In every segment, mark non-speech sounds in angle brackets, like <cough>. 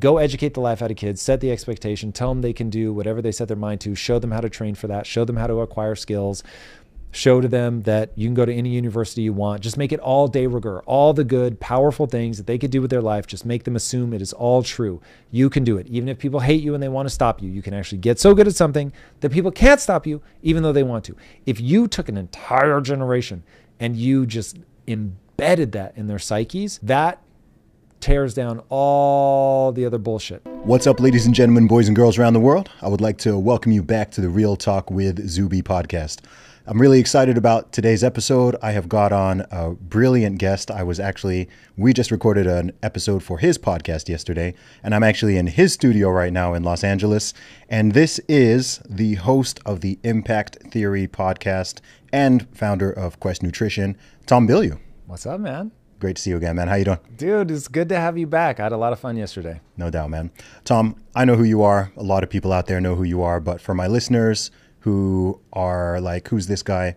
go educate the life out of kids, set the expectation, tell them they can do whatever they set their mind to, show them how to train for that, show them how to acquire skills, show to them that you can go to any university you want. Just make it all de rigueur, all the good, powerful things that they could do with their life. Just make them assume it is all true. You can do it. Even if people hate you and they want to stop you, you can actually get so good at something that people can't stop you, even though they want to. If you took an entire generation and you just embedded that in their psyches, that tears down all the other bullshit. What's up, ladies and gentlemen, boys and girls around the world? I would like to welcome you back to the Real Talk with Zuby podcast. I'm really excited about today's episode. I have got on a brilliant guest. I was actually, we just recorded an episode for his podcast yesterday, and I'm actually in his studio right now in Los Angeles. And this is the host of the Impact Theory podcast and founder of Quest Nutrition, Tom Bilyeu. What's up, man? Great to see you again, man. How you doing? Dude, it's good to have you back. I had a lot of fun yesterday. No doubt, man. Tom, I know who you are. A lot of people out there know who you are, but for my listeners who are like, who's this guy?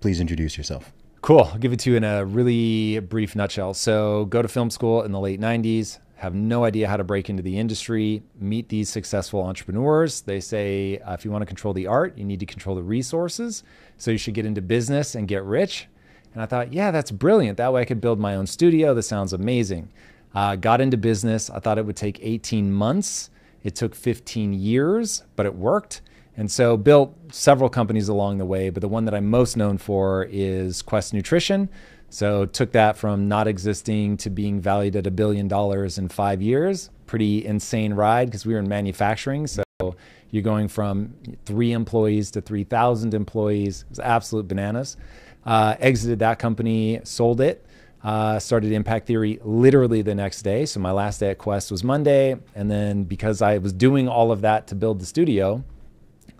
Please introduce yourself. Cool. I'll give it to you in a really brief nutshell. So, go to film school in the late 90s, have no idea how to break into the industry, meet these successful entrepreneurs. They say uh, if you want to control the art, you need to control the resources. So, you should get into business and get rich. And I thought, yeah, that's brilliant. That way I could build my own studio. This sounds amazing. Uh, got into business. I thought it would take 18 months. It took 15 years, but it worked. And so built several companies along the way, but the one that I'm most known for is Quest Nutrition. So took that from not existing to being valued at a billion dollars in five years. Pretty insane ride because we were in manufacturing. So you're going from three employees to 3,000 employees. It was absolute bananas. Uh, exited that company, sold it, uh, started Impact Theory literally the next day. So my last day at Quest was Monday. And then because I was doing all of that to build the studio,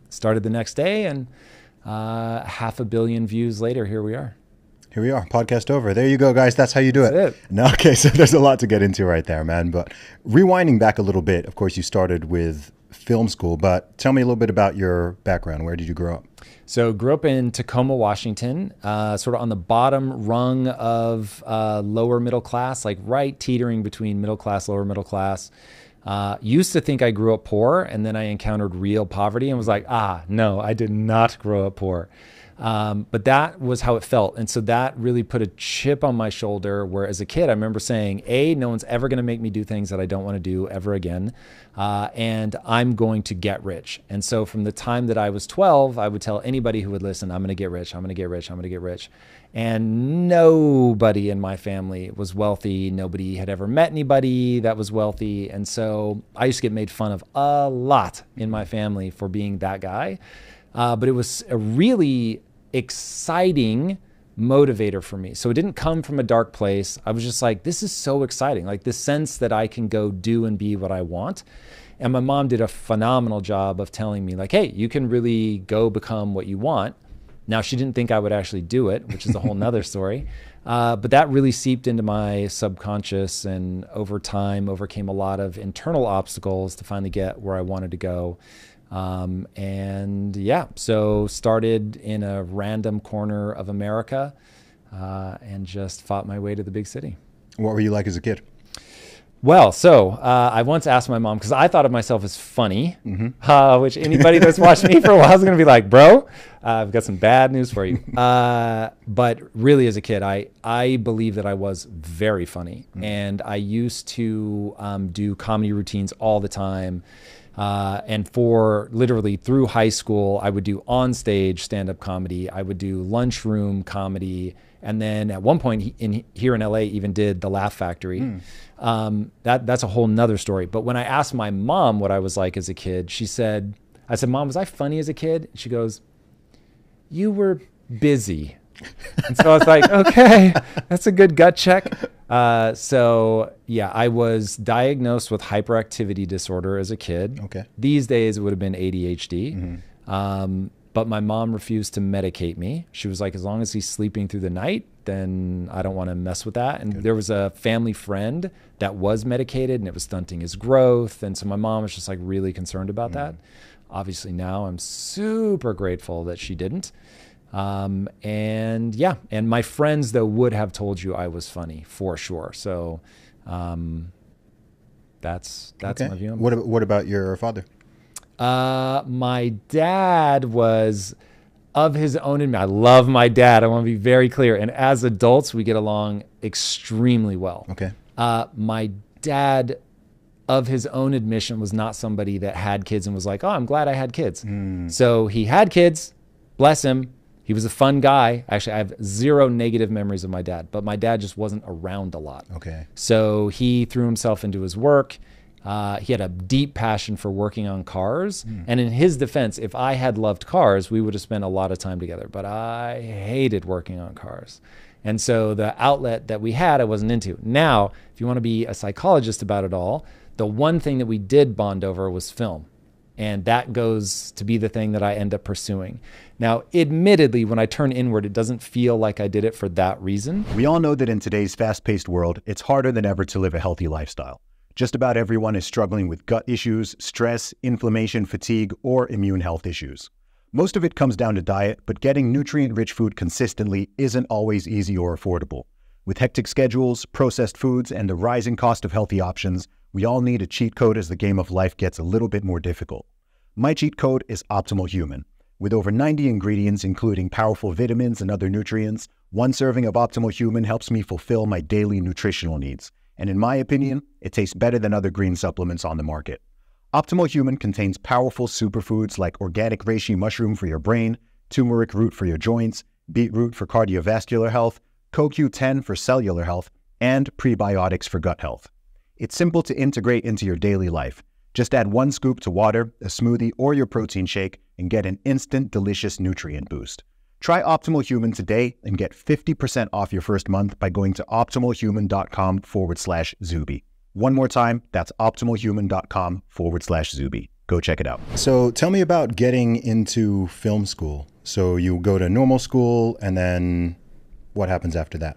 started the next day and uh, half a billion views later, here we are. Here we are, podcast over. There you go, guys. That's how you do it. It. No, okay, <laughs> so there's a lot to get into right there, man. But rewinding back a little bit, of course, you started with film school, but tell me a little bit about your background. Where did you grow up? So grew up in Tacoma, Washington, uh, sort of on the bottom rung of uh, lower middle class, like right teetering between middle class, lower middle class. Uh, used to think I grew up poor, and then I encountered real poverty and was like, ah, no, I did not grow up poor. Um, but that was how it felt. And so that really put a chip on my shoulder. Where as a kid, I remember saying, A, no one's ever going to make me do things that I don't want to do ever again. Uh, and I'm going to get rich. And so from the time that I was 12, I would tell anybody who would listen, I'm going to get rich, I'm going to get rich, I'm going to get rich. And nobody in my family was wealthy. Nobody had ever met anybody that was wealthy. And so I used to get made fun of a lot in my family for being that guy. Uh, but it was a really exciting motivator for me. So it didn't come from a dark place. I was just like, this is so exciting. Like this sense that I can go do and be what I want. And my mom did a phenomenal job of telling me, like, hey, you can really go become what you want. Now, she didn't think I would actually do it, which is a whole nother story. <laughs> Uh, but that really seeped into my subconscious and over time overcame a lot of internal obstacles to finally get where I wanted to go. Um, and yeah, so started in a random corner of America uh, and just fought my way to the big city. What were you like as a kid? Well, so uh, I once asked my mom because I thought of myself as funny, mm-hmm. <laughs> uh, which anybody that's watched me for a while is going to be like, "Bro, uh, I've got some bad news for you." <laughs> Uh, but really, as a kid, I I believe that I was very funny, mm-hmm. and I used to um, do comedy routines all the time. Uh, and for literally through high school, I would do on stage stand up comedy. I would do lunchroom comedy. And then at one point in here in LA, even did the Laugh Factory. Mm. Um, that that's a whole nother story. But when I asked my mom what I was like as a kid, she said, "I said, Mom, was I funny as a kid?" She goes, "You were busy." And so I was like, okay, that's a good gut check. Uh, so yeah, I was diagnosed with hyperactivity disorder as a kid. Okay. These days it would have been ADHD. Mm-hmm. Um, but my mom refused to medicate me. She was like, as long as he's sleeping through the night, then I don't want to mess with that. And Good. there was a family friend that was medicated and it was stunting his growth. And so my mom was just like really concerned about mm-hmm. that. Obviously, now I'm super grateful that she didn't. Um, and yeah, and my friends though would have told you I was funny for sure. So, um, that's that's Okay. my view. on. What ab- what about your father? Uh, my dad was of his own admi- I love my dad. I want to be very clear. And as adults, we get along extremely well. Okay. Uh, my dad, of his own admission, was not somebody that had kids and was like, "Oh, I'm glad I had kids." So he had kids. Bless him. He was a fun guy. Actually, I have zero negative memories of my dad, but my dad just wasn't around a lot. Okay. So he threw himself into his work. Uh, he had a deep passion for working on cars. And in his defense, if I had loved cars, we would have spent a lot of time together. But I hated working on cars. And so the outlet that we had, I wasn't into. Now, if you want to be a psychologist about it all, the one thing that we did bond over was film. And that goes to be the thing that I end up pursuing. Now, admittedly, when I turn inward, it doesn't feel like I did it for that reason. We all know that in today's fast paced world, it's harder than ever to live a healthy lifestyle. Just about everyone is struggling with gut issues, stress, inflammation, fatigue, or immune health issues. Most of it comes down to diet, but getting nutrient rich food consistently isn't always easy or affordable. With hectic schedules, processed foods, and the rising cost of healthy options, we all need a cheat code as the game of life gets a little bit more difficult. My cheat code is Optimal Human. With over 90 ingredients, including powerful vitamins and other nutrients, one serving of Optimal Human helps me fulfill my daily nutritional needs. And in my opinion, it tastes better than other green supplements on the market. Optimal Human contains powerful superfoods like organic reishi mushroom for your brain, turmeric root for your joints, beetroot for cardiovascular health, CoQ10 for cellular health, and prebiotics for gut health. It's simple to integrate into your daily life. Just add one scoop to water, a smoothie, or your protein shake and get an instant delicious nutrient boost. Try Optimal Human today and get 50% off your first month by going to optimalhuman.com forward slash Zuby. One more time, that's optimalhuman.com forward slash Zuby. Go check it out. So tell me about getting into film school. So you go to normal school, and then what happens after that?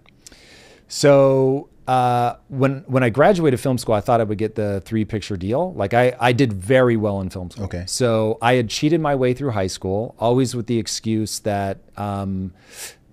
So uh, when when I graduated film school, I thought I would get the three picture deal. Like I I did very well in film school. Okay. So I had cheated my way through high school, always with the excuse that um,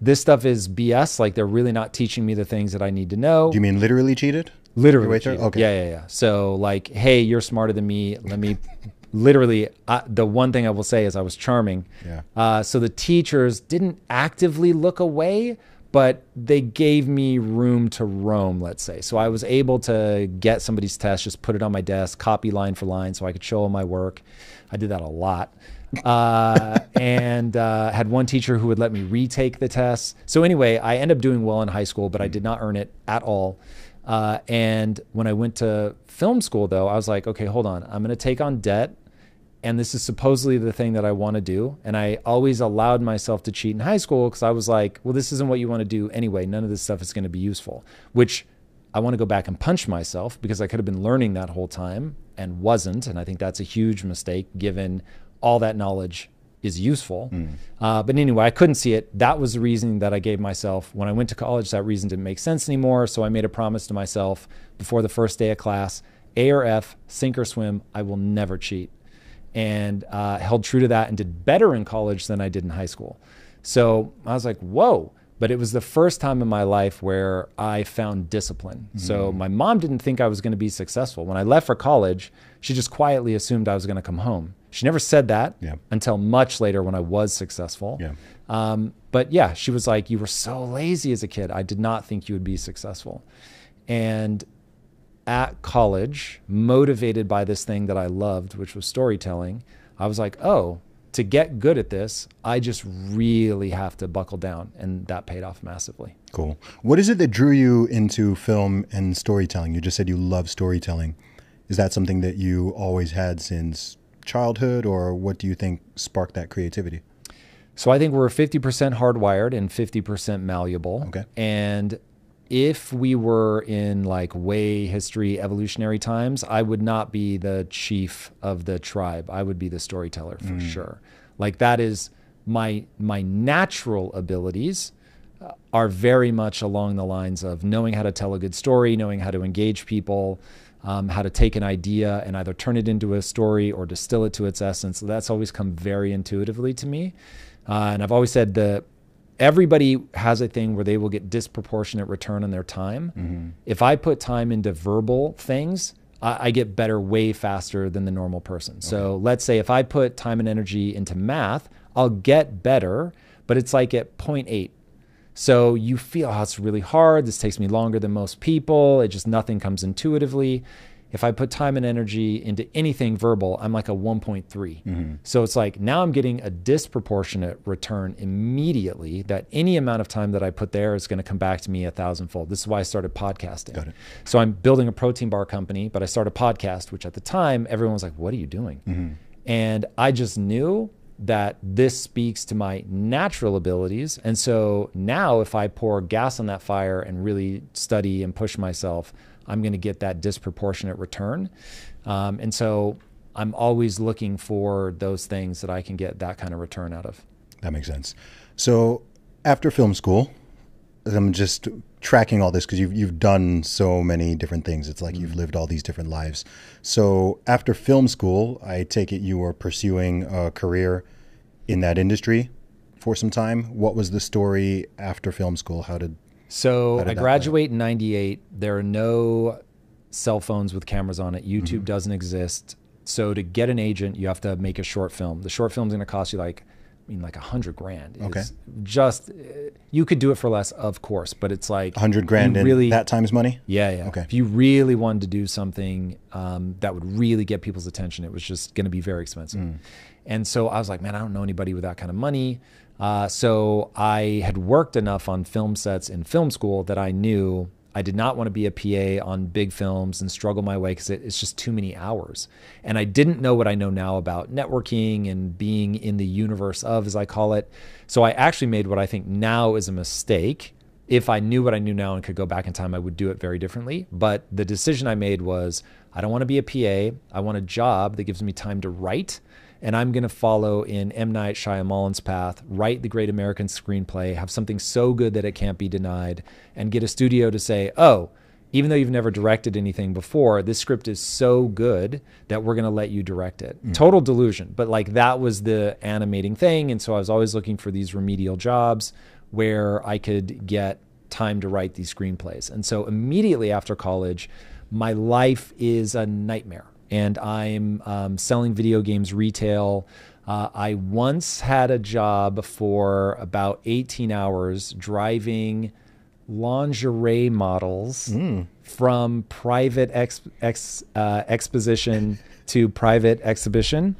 this stuff is BS. Like they're really not teaching me the things that I need to know. Do you mean literally cheated? literally cheated. Okay. Yeah, yeah, yeah. So like, hey, you're smarter than me. Let me. <laughs> Literally, I, the one thing I will say is I was charming. Yeah. Uh, so the teachers didn't actively look away, but they gave me room to roam, let's say. So I was able to get somebody's test, just put it on my desk, copy line for line, so I could show them my work. I did that a lot. Uh, <laughs> and uh, had one teacher who would let me retake the test. So anyway, I ended up doing well in high school, but I did not earn it at all. Uh, and when I went to film school, though, I was like, okay, hold on. I'm going to take on debt and this is supposedly the thing that I want to do. And I always allowed myself to cheat in high school because I was like, well, this isn't what you want to do anyway. None of this stuff is going to be useful, which I want to go back and punch myself because I could have been learning that whole time and wasn't. And I think that's a huge mistake given all that knowledge is useful. Uh, but anyway, I couldn't see it. That was the reason that I gave myself when I went to college. That reason didn't make sense anymore. So I made a promise to myself before the first day of class A or F, sink or swim, I will never cheat and uh, held true to that and did better in college than I did in high school. So I was like, whoa. But it was the first time in my life where I found discipline. So my mom didn't think I was going to be successful. When I left for college, she just quietly assumed I was going to come home. She never said that Yeah. until much later when I was successful. Yeah. Um, but yeah, she was like, You were so lazy as a kid. I did not think you would be successful. And at college, motivated by this thing that I loved, which was storytelling, I was like, oh, to get good at this, I just really have to buckle down. And that paid off massively. Cool. What is it that drew you into film and storytelling? You just said you love storytelling. Is that something that you always had since childhood, or what do you think sparked that creativity? So I think we're 50% hardwired and 50% malleable. Okay. And if we were in like way history evolutionary times, I would not be the chief of the tribe. I would be the storyteller for sure. Like that is my my natural abilities uh, are very much along the lines of knowing how to tell a good story, knowing how to engage people, um, how to take an idea and either turn it into a story or distill it to its essence. So that's always come very intuitively to me. Uh, and I've always said the everybody has a thing where they will get disproportionate return on their time. Mm-hmm. If I put time into verbal things, I, I get better way faster than the normal person. So let's say if I put time and energy into math, I'll get better, but it's like at 0.8. So you feel, oh, it's really hard. This takes me longer than most people. It just nothing comes intuitively. If I put time and energy into anything verbal, I'm like a 1.3. Mm-hmm. So it's like now I'm getting a disproportionate return immediately that any amount of time that I put there is going to come back to me a thousandfold. This is why I started podcasting. So I'm building a protein bar company, but I started a podcast, which at the time everyone was like, what are you doing? Mm-hmm. And I just knew that this speaks to my natural abilities. And so now, if I pour gas on that fire and really study and push myself, I'm going to get that disproportionate return. Um, and so I'm always looking for those things that I can get that kind of return out of. That makes sense. So after film school, I'm just tracking all this because you've you've done so many different things. It's like you've lived all these different lives. So after film school, I take it you were pursuing a career in that industry for some time. What was the story after film school? How did So I graduate in 98. There are no cell phones with cameras on it. YouTube Mm-hmm. doesn't exist. So to get an agent, you have to make a short film. The short film's going to cost you like, I mean, like a hundred grand. It's Okay. Just, you could do it for less, of course, but it's like 100 grand really, that time's money? yeah, yeah. Okay. If you really wanted to do something um, that would really get people's attention, it was just going to be very expensive. Mm. And so I was like, man, I don't know anybody with that kind of money. Uh, so I had worked enough on film sets in film school that I knew I did not want to be a PA on big films and struggle my way because it, it's just too many hours. And I didn't know what I know now about networking and being in the universe of, as I call it. So I actually made what I think now is a mistake if I knew what I knew now and could go back in time, I would do it very differently. But the decision I made was I don't want to be a PA. I want a job that gives me time to write. And I'm going to follow in M. Night Shyamalan's path, write the great American screenplay, have something so good that it can't be denied, and get a studio to say, oh, even though you've never directed anything before, this script is so good that we're going to let you direct it. Mm. Total delusion. But like that was the animating thing. And so I was always looking for these remedial jobs where I could get time to write these screenplays. And so immediately after college, my life is a nightmare. And I'm um, selling video games retail. Uh, I once had a job for about 18 hours driving lingerie models from private ex, ex, uh, exposition to private exhibition.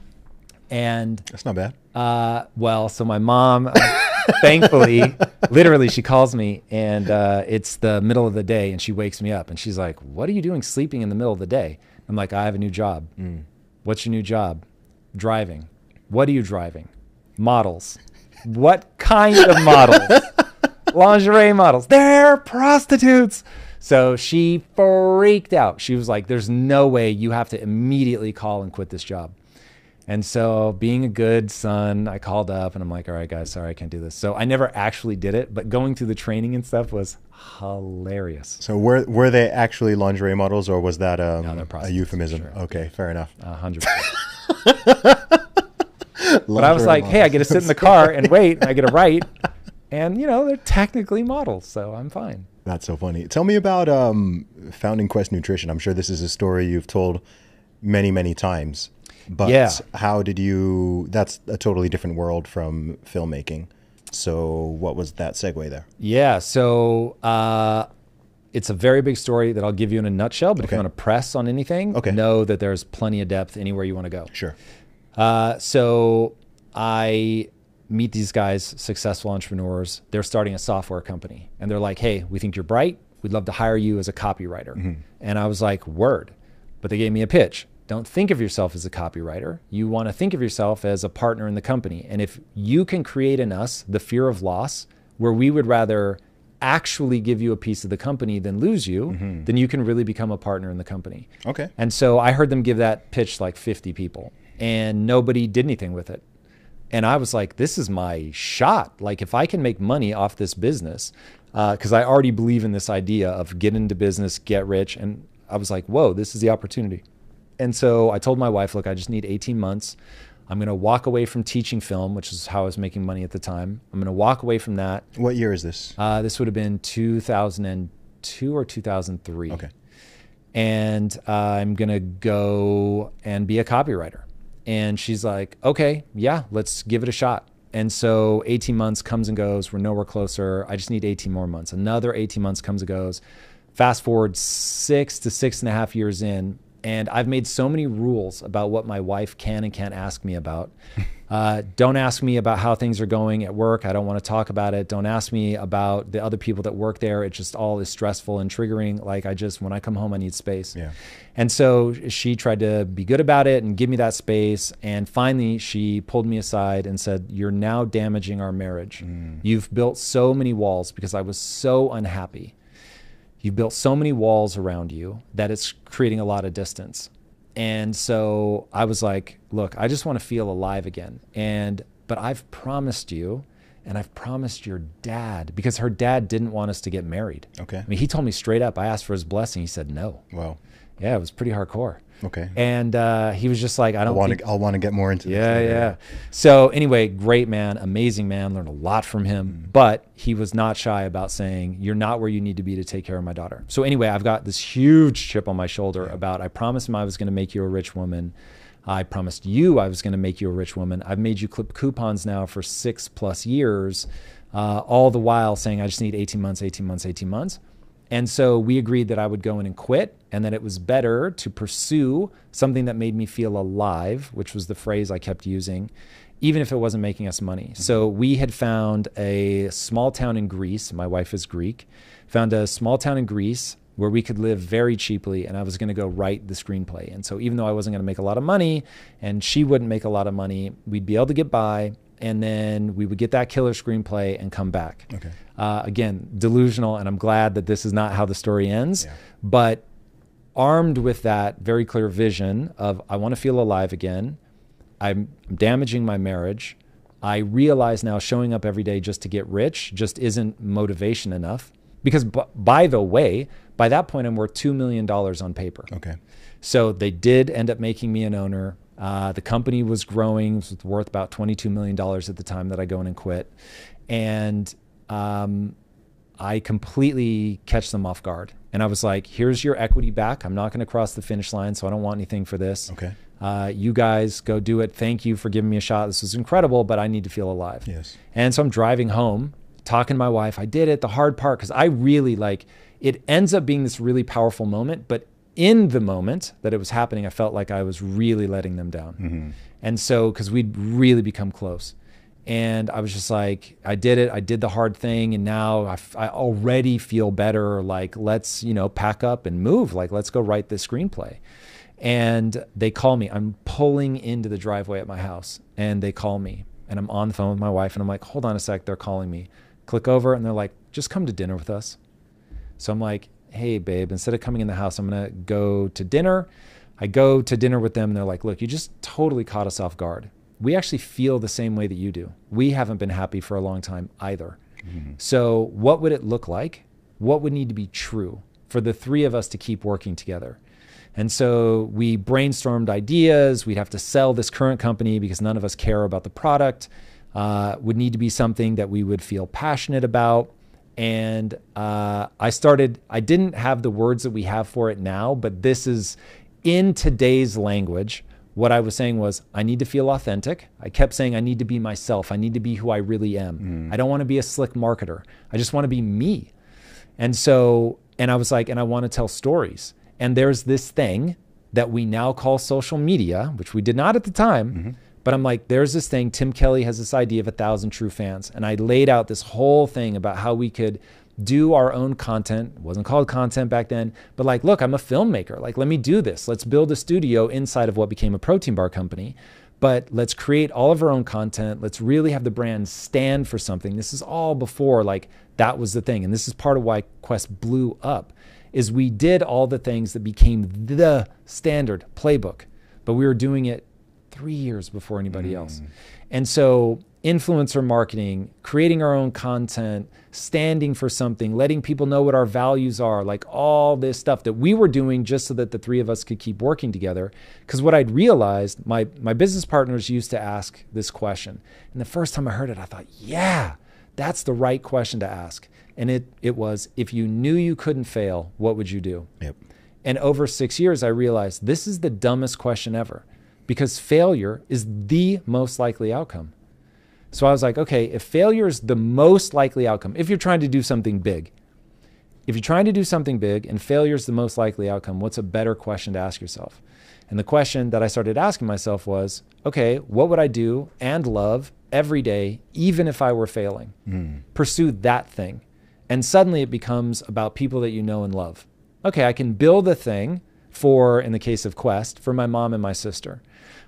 And That's not bad. uh, well, so my mom, uh, thankfully, <laughs> literally, she calls me and uh, it's the middle of the day and she wakes me up and she's like, What are you doing sleeping in the middle of the day? I'm like, I have a new job. Mm. What's your new job? Driving. What are you driving? Models. What kind of models? <laughs> Lingerie models. They're prostitutes. So she freaked out. She was like, There's no way you have to immediately call and quit this job. And so, being a good son, I called up and I'm like, all right, guys, sorry, I can't do this. So, I never actually did it, but going through the training and stuff was hilarious. So were were they actually lingerie models, or was that um, they're a euphemism? sure. Okay, fair enough. A hundred percent. <laughs> But I was like, hey, I get to sit in the car and wait, and I get to write. And, you know, they're technically models, so I'm fine. That's so funny. Tell me about um, founding Quest Nutrition. I'm sure this is a story you've told many, many times. But Yeah. how did you? That's a totally different world from filmmaking. So what was that segue there? Yeah. So uh, it's a very big story that I'll give you in a nutshell. But if Okay. you want to press on anything, Okay. know that there's plenty of depth anywhere you want to go. Sure. Uh, so I meet these guys, successful entrepreneurs. They're starting a software company, and they're like, "Hey, we think you're bright. We'd love to hire you as a copywriter." And I was like, "Word!" But they gave me a pitch. Don't think of yourself as a copywriter. You want to think of yourself as a partner in the company. And if you can create in us the fear of loss, where we would rather actually give you a piece of the company than lose you, mm-hmm. then you can really become a partner in the company. Okay. And so I heard them give that pitch like 50 people, and nobody did anything with it. And I was like, this is my shot. Like, if I can make money off this business, uh, because I already believe in this idea of get into business, get rich. And I was like, whoa, this is the opportunity. And so I told my wife, look, I just need 18 months. I'm going to walk away from teaching film, which is how I was making money at the time. I'm going to walk away from that. What year is this? Uh, this would have been 2002 or 2003. Okay. and uh, I'm going to go and be a copywriter. And she's like, okay, yeah, let's give it a shot. And so 18 months comes and goes. We're nowhere closer. I just need 18 more months. Another 18 months comes and goes. Fast forward six to six and a half years in, and I've made so many rules about what my wife can and can't ask me about. <laughs> Uh, don't ask me about how things are going at work. I don't want to talk about it. Don't ask me about the other people that work there. It just all is stressful and triggering. Like I just, when I come home, I need space. Yeah. And so she tried to be good about it and give me that space. And finally, she pulled me aside and said, You're now damaging our marriage. You've built so many walls because I was so unhappy. You've built so many walls around you that it's creating a lot of distance. And so I was like, look, I just want to feel alive again. And, but I've promised you, and I've promised your dad, because her dad didn't want us to get married. Okay. I mean, he told me straight up, I asked for his blessing. He said no. Wow. Yeah, it was pretty hardcore. Okay. And uh, he was just like, I I don't want to. I'll want to get more into this. yeah, yeah. So anyway, great man, amazing man. Learned a lot from him, but he was not shy about saying, "You're not where you need to be to take care of my daughter." So anyway, I've got this huge chip on my shoulder about I promised him I was going to make you a rich woman. I promised you I was going to make you a rich woman. I've made you clip coupons now for six plus years, uh, all the while saying I just need 18 months, 18 months, 18 months. And so we agreed that I would go in and quit, and that it was better to pursue something that made me feel alive, which was the phrase I kept using, even if it wasn't making us money. Mm-hmm. So we had found a small town in Greece. My wife is Greek. Found a small town in Greece where we could live very cheaply, and I was going to go write the screenplay. And so even though I wasn't going to make a lot of money, and she wouldn't make a lot of money, we'd be able to get by. And then we would get that killer screenplay and come back. Okay. Uh, again, delusional, and I'm glad that this is not how the story ends. Yeah. But armed with that very clear vision of I want to feel alive again, I'm damaging my marriage. I realize now showing up every day just to get rich just isn't motivation enough. Because, b- by the way, by that point, I'm worth $2 million on paper. Okay. So they did end up making me an owner. Uh, the company was growing, it was worth about $22 million at the time that I go in and quit. And um, I completely catch them off guard. And I was like, here's your equity back. I'm not going to cross the finish line, so I don't want anything for this. Okay. Uh, you guys go do it. Thank you for giving me a shot. This was incredible, but I need to feel alive. Yes. And so I'm driving home, talking to my wife. I did it. The hard part, because I really like it, ends up being this really powerful moment. But in the moment that it was happening, I felt like I was really letting them down. Mm-hmm. And so, because we'd really become close. And I was just like, I did it. I did the hard thing. And now I, f- I already feel better. Like, let's, you know, pack up and move. Like, let's go write this screenplay. And they call me. I'm pulling into the driveway at my house. And they call me. And I'm on the phone with my wife. And I'm like, hold on a sec. They're calling me. Click over. And they're like, just come to dinner with us. So I'm like, hey, babe, instead of coming in the house, I'm going to go to dinner. I go to dinner with them and they're like, look, you just totally caught us off guard. We actually feel the same way that you do. We haven't been happy for a long time either. So, what would it look like? What would need to be true for the three of us to keep working together? And so we brainstormed ideas. We'd have to sell this current company because none of us care about the product. Uh, would need to be something that we would feel passionate about. And uh, I started, I didn't have the words that we have for it now, but this is in today's language. What I was saying was, I need to feel authentic. I kept saying, I need to be myself. I need to be who I really am. I don't want to be a slick marketer. I just want to be me. And so, and I was like, and I want to tell stories. And there's this thing that we now call social media, which we did not at the time. But I'm like, there's this thing. Tim Kelly has this idea of a thousand true fans. And I laid out this whole thing about how we could do our own content. It wasn't called content back then, but like, look, I'm a filmmaker. Like, let me do this. Let's build a studio inside of what became a protein bar company. But let's create all of our own content. Let's really have the brand stand for something. This is all before like that was the thing. And this is part of why Quest blew up is we did all the things that became the standard playbook, but we were doing it three years before anybody mm. else. And so, influencer marketing, creating our own content, standing for something, letting people know what our values are, like all this stuff that we were doing just so that the three of us could keep working together. Because what I'd realized, my, my business partners used to ask this question. And the first time I heard it, I thought, yeah, that's the right question to ask. And it, it was if you knew you couldn't fail, what would you do? Yep. And over six years, I realized this is the dumbest question ever because failure is the most likely outcome. So I was like, okay, if failure is the most likely outcome, if you're trying to do something big, if you're trying to do something big and failure is the most likely outcome, what's a better question to ask yourself? And the question that I started asking myself was, okay, what would I do and love every day, even if I were failing? Mm. Pursue that thing. And suddenly it becomes about people that you know and love. Okay, I can build a thing for, in the case of Quest, for my mom and my sister.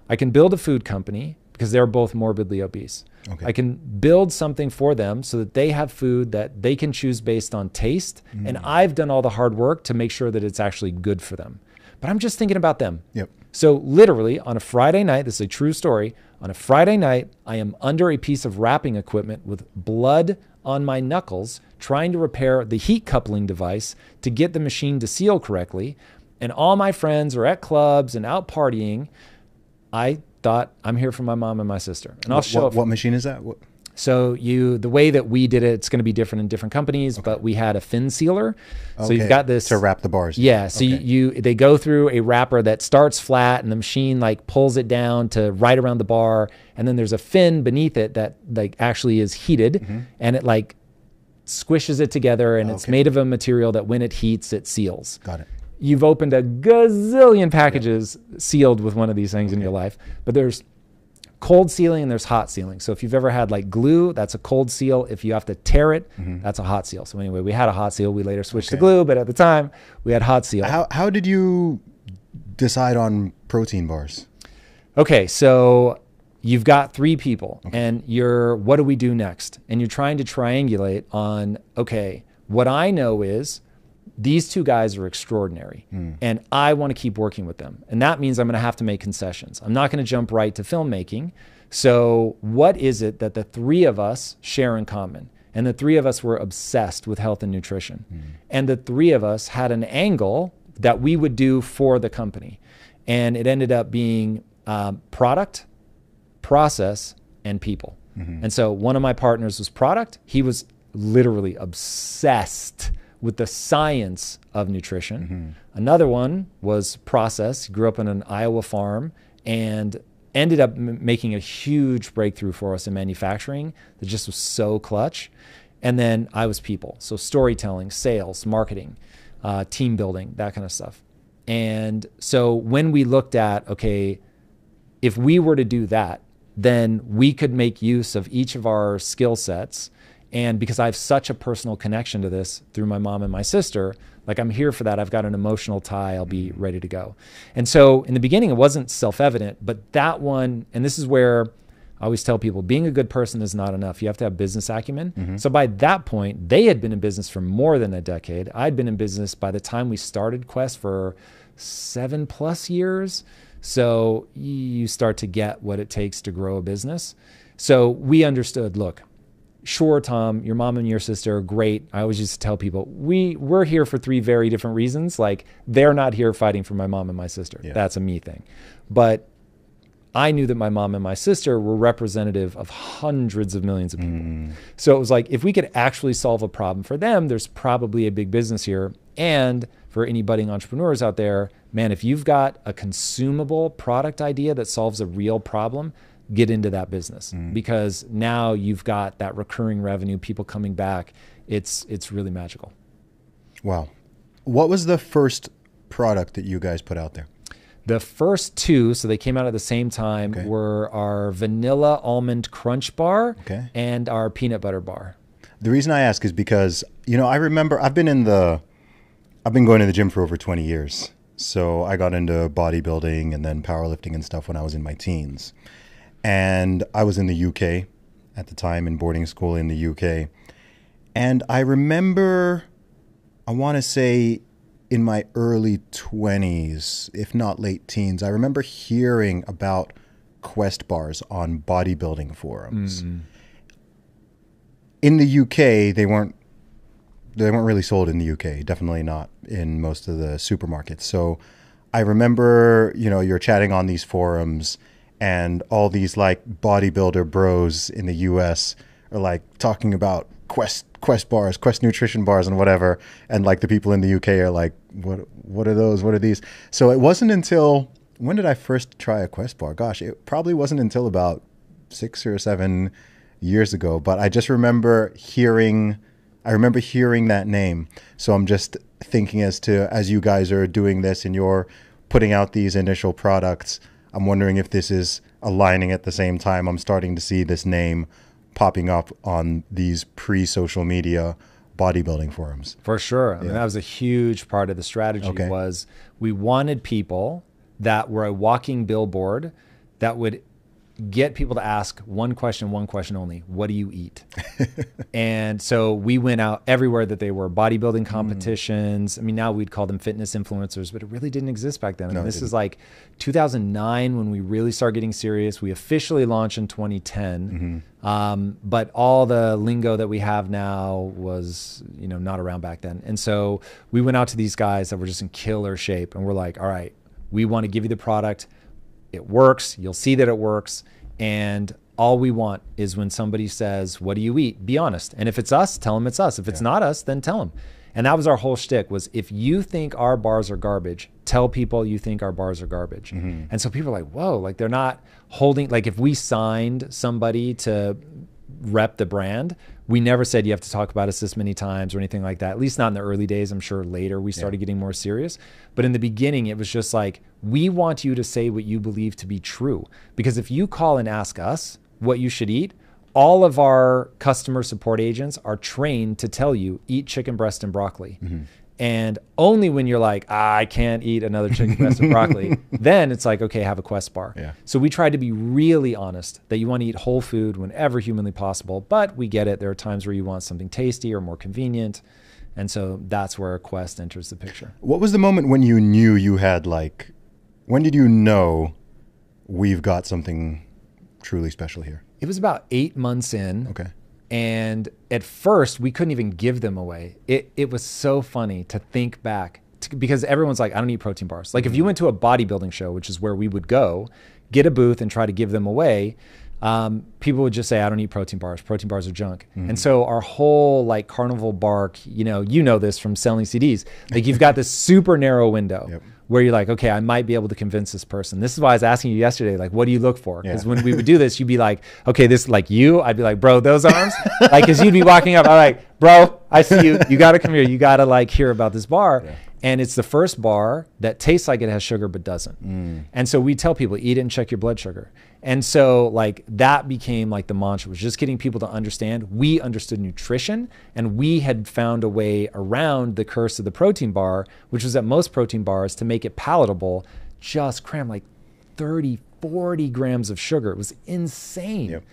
I can build a food company because they're both morbidly obese. Okay. I can build something for them so that they have food that they can choose based on taste. Mm. And I've done all the hard work to make sure that it's actually good for them. But I'm just thinking about them. Yep. So, literally, on a Friday night, this is a true story. On a Friday night, I am under a piece of wrapping equipment with blood on my knuckles, trying to repair the heat coupling device to get the machine to seal correctly. And all my friends are at clubs and out partying. I thought I'm here for my mom and my sister, and I'll what, show. What, what machine is that? What? So you, the way that we did it, it's going to be different in different companies, okay. but we had a fin sealer. Okay. So you've got this to wrap the bars. Yeah. So okay. you, you, they go through a wrapper that starts flat, and the machine like pulls it down to right around the bar, and then there's a fin beneath it that like actually is heated, mm-hmm. and it like squishes it together, and it's made of a material that when it heats, it seals. Got it you've opened a gazillion packages sealed with one of these things in your life, but there's cold sealing and there's hot sealing. So if you've ever had like glue, that's a cold seal. If you have to tear it, mm-hmm. that's a hot seal. So anyway, we had a hot seal. We later switched okay. to glue, but at the time we had hot seal. How, how did you decide on protein bars? Okay, so you've got three people okay. and you're, what do we do next? And you're trying to triangulate on, okay, what I know is these two guys are extraordinary mm. and I want to keep working with them. And that means I'm going to have to make concessions. I'm not going to jump right to filmmaking. So, what is it that the three of us share in common? And the three of us were obsessed with health and nutrition. Mm. And the three of us had an angle that we would do for the company. And it ended up being um, product, process, and people. Mm-hmm. And so one of my partners was product. He was literally obsessed with the science of nutrition. Mm-hmm. Another one was process. He grew up on an Iowa farm and ended up m- making a huge breakthrough for us in manufacturing that just was so clutch. And then I was people. So storytelling, sales, marketing, uh, team building, that kind of stuff. And so when we looked at, okay, if we were to do that, then we could make use of each of our skill sets and because I have such a personal connection to this through my mom and my sister, like I'm here for that. I've got an emotional tie. I'll be ready to go. And so in the beginning, it wasn't self evident, but that one, and this is where I always tell people being a good person is not enough. You have to have business acumen. Mm-hmm. So by that point, they had been in business for more than a decade. I'd been in business by the time we started Quest for seven plus years. So you start to get what it takes to grow a business. So we understood look, sure, Tom, your mom and your sister are great. I always used to tell people we we're here for three very different reasons. Like they're not here fighting for my mom and my sister. Yeah. That's a me thing. But I knew that my mom and my sister were representative of hundreds of millions of people. Mm. So it was like if we could actually solve a problem for them, there's probably a big business here. And for any budding entrepreneurs out there, man, if you've got a consumable product idea that solves a real problem, get into that business mm. because now you've got that recurring revenue, people coming back. It's it's really magical. Wow. What was the first product that you guys put out there? The first two, so they came out at the same time, okay. were our vanilla almond crunch bar okay. and our peanut butter bar. The reason I ask is because, you know, I remember I've been in the I've been going to the gym for over 20 years. So I got into bodybuilding and then powerlifting and stuff when I was in my teens. And I was in the UK at the time in boarding school in the UK. And I remember, I want to say in my early 20s, if not late teens, I remember hearing about quest bars on bodybuilding forums. Mm-hmm. In the UK, they weren't they weren't really sold in the UK, definitely not in most of the supermarkets. So I remember, you know, you're chatting on these forums and all these like bodybuilder bros in the US are like talking about Quest Quest bars, Quest nutrition bars, and whatever. And like the people in the UK are like, what What are those? What are these? So it wasn't until when did I first try a Quest bar? Gosh, it probably wasn't until about six or seven years ago. But I just remember hearing, I remember hearing that name. So I'm just thinking as to as you guys are doing this and you're putting out these initial products, I'm wondering if this is aligning at the same time. I'm starting to see this name popping up on these pre-social media bodybuilding forums. For sure. I mean, that was a huge part of the strategy Okay. was we wanted people that were a walking billboard that would get people to ask one question, one question only. What do you eat? <laughs> and so we went out everywhere that they were bodybuilding competitions. I mean, now we'd call them fitness influencers, but it really didn't exist back then. Mean, it this is like 2009 when we really started getting serious. We officially launched in 2010. Um, but all the lingo that we have now was, you know, not around back then. And so we went out to these guys that were just in killer shape and we're like, all right, we want to give you the product. It works. You'll see that it works. And all we want is when somebody says, "What do you eat?" Be honest. And if it's us, tell them it's us. If it's not us, then tell them. And that was our whole shtick: was if you think our bars are garbage, tell people you think our bars are garbage. Mm-hmm. And so people are like, "Whoa!" Like they're not holding. Like if we signed somebody to rep the brand, we never said you have to talk about us this many times or anything like that. At least not in the early days. I'm sure later we started getting more serious. But in the beginning, it was just like, we want you to say what you believe to be true. Because if you call and ask us what you should eat, all of our customer support agents are trained to tell you eat chicken breast and broccoli. And only when you're like, "Ah, I can't eat another chicken breast and broccoli, <laughs> then it's like, okay, have a Quest bar. Yeah. So we try to be really honest that you want to eat whole food whenever humanly possible, but we get it. There are times where you want something tasty or more convenient. And so that's where a Quest enters the picture. What was the moment when you knew you had like? When did you know we've got something truly special here? It was about eight months in. Okay. And at first, we couldn't even give them away. It, it was so funny to think back to, because everyone's like, I don't eat protein bars. Like, if you mm-hmm. went to a bodybuilding show, which is where we would go, get a booth and try to give them away, um, people would just say, I don't eat protein bars. Protein bars are junk. And so, our whole like carnival bark, you know, you know this from selling CDs, like, you've got this <laughs> super narrow window. Yep. Where you're like, okay, I might be able to convince this person. This is why I was asking you yesterday, like, what do you look for? Because Yeah. when we would do this, you'd be like, okay, this like you. I'd be like, bro, those <laughs> arms, like, because you'd be walking up. I'm like, bro, I see you. You got to come here. You got to like hear about this bar. And it's the first bar that tastes like it has sugar but doesn't. And so we tell people eat it and check your blood sugar. And so like that became like the mantra was just getting people to understand we understood nutrition and we had found a way around the curse of the protein bar, which was that most protein bars to make it palatable just cram like 30, 40 grams of sugar. It was insane. Yep.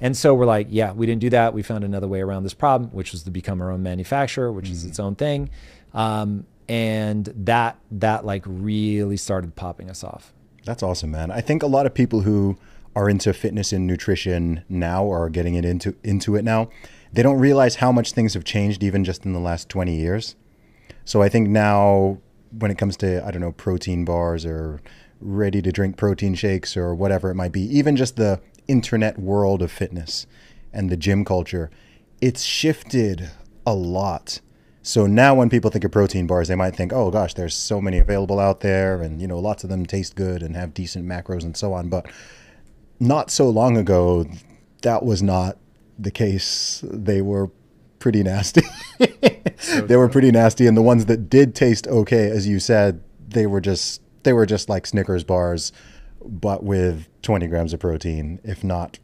And so we're like, yeah, we didn't do that. We found another way around this problem, which was to become our own manufacturer, which is its own thing. Um, and that that like really started popping us off. That's awesome, man. I think a lot of people who are into fitness and nutrition now or are getting it into into it now, they don't realize how much things have changed even just in the last 20 years. So I think now when it comes to I don't know protein bars or ready to drink protein shakes or whatever it might be, even just the internet world of fitness and the gym culture, it's shifted a lot. So now when people think of protein bars, they might think, "Oh gosh, there's so many available out there and you know lots of them taste good and have decent macros and so on." But not so long ago, that was not the case. They were pretty nasty. <laughs> they were pretty nasty, and the ones that did taste okay, as you said, they were just they were just like Snickers bars, but with 20 grams of protein, if not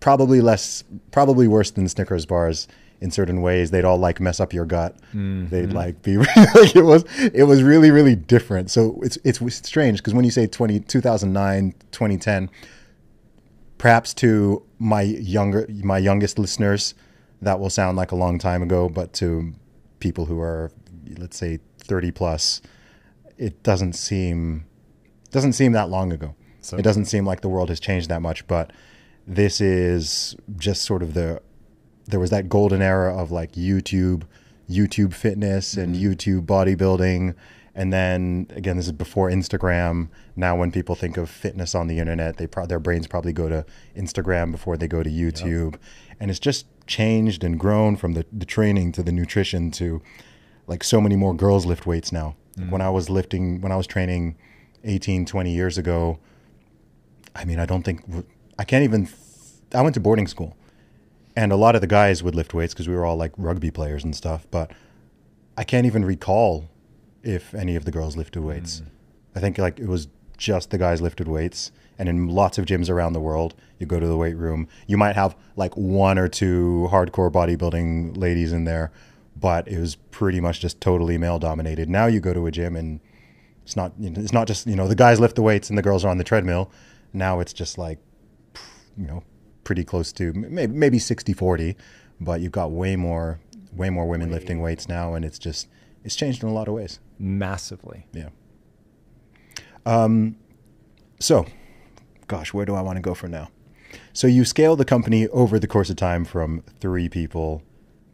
probably less, probably worse than Snickers bars in certain ways. They'd all like mess up your gut. Mm-hmm. They'd like be <laughs> like it was it was really really different. So it's it's strange because when you say 20 2009 2010 perhaps to my younger my youngest listeners that will sound like a long time ago but to people who are let's say 30 plus it doesn't seem doesn't seem that long ago So- it doesn't seem like the world has changed that much but this is just sort of the there was that golden era of like YouTube YouTube fitness and mm-hmm. YouTube bodybuilding. And then again, this is before Instagram. Now, when people think of fitness on the internet, they pro- their brains probably go to Instagram before they go to YouTube, and it's just changed and grown from the, the training to the nutrition to like so many more girls lift weights now. Like when mm. I was lifting, when I was training 18, 20 years ago, I mean, I don't think, I can't even, I went to boarding school and a lot of the guys would lift weights because we were all like rugby players and stuff, but I can't even recall if any of the girls lifted weights. Hmm. I think like it was just the guys lifted weights. And in lots of gyms around the world, you go to the weight room, you might have like one or two hardcore bodybuilding ladies in there, but it was pretty much just totally male dominated. Now you go to a gym and it's not you know, it's not just you know the guys lift the weights and the girls are on the treadmill. Now it's just like you know pretty close to maybe maybe 60 40, but you've got way more way more women lifting weights now and it's just it's changed in a lot of ways. Massively. Yeah. Um, so, gosh, where do I want to go from now? So you scale the company over the course of time from three people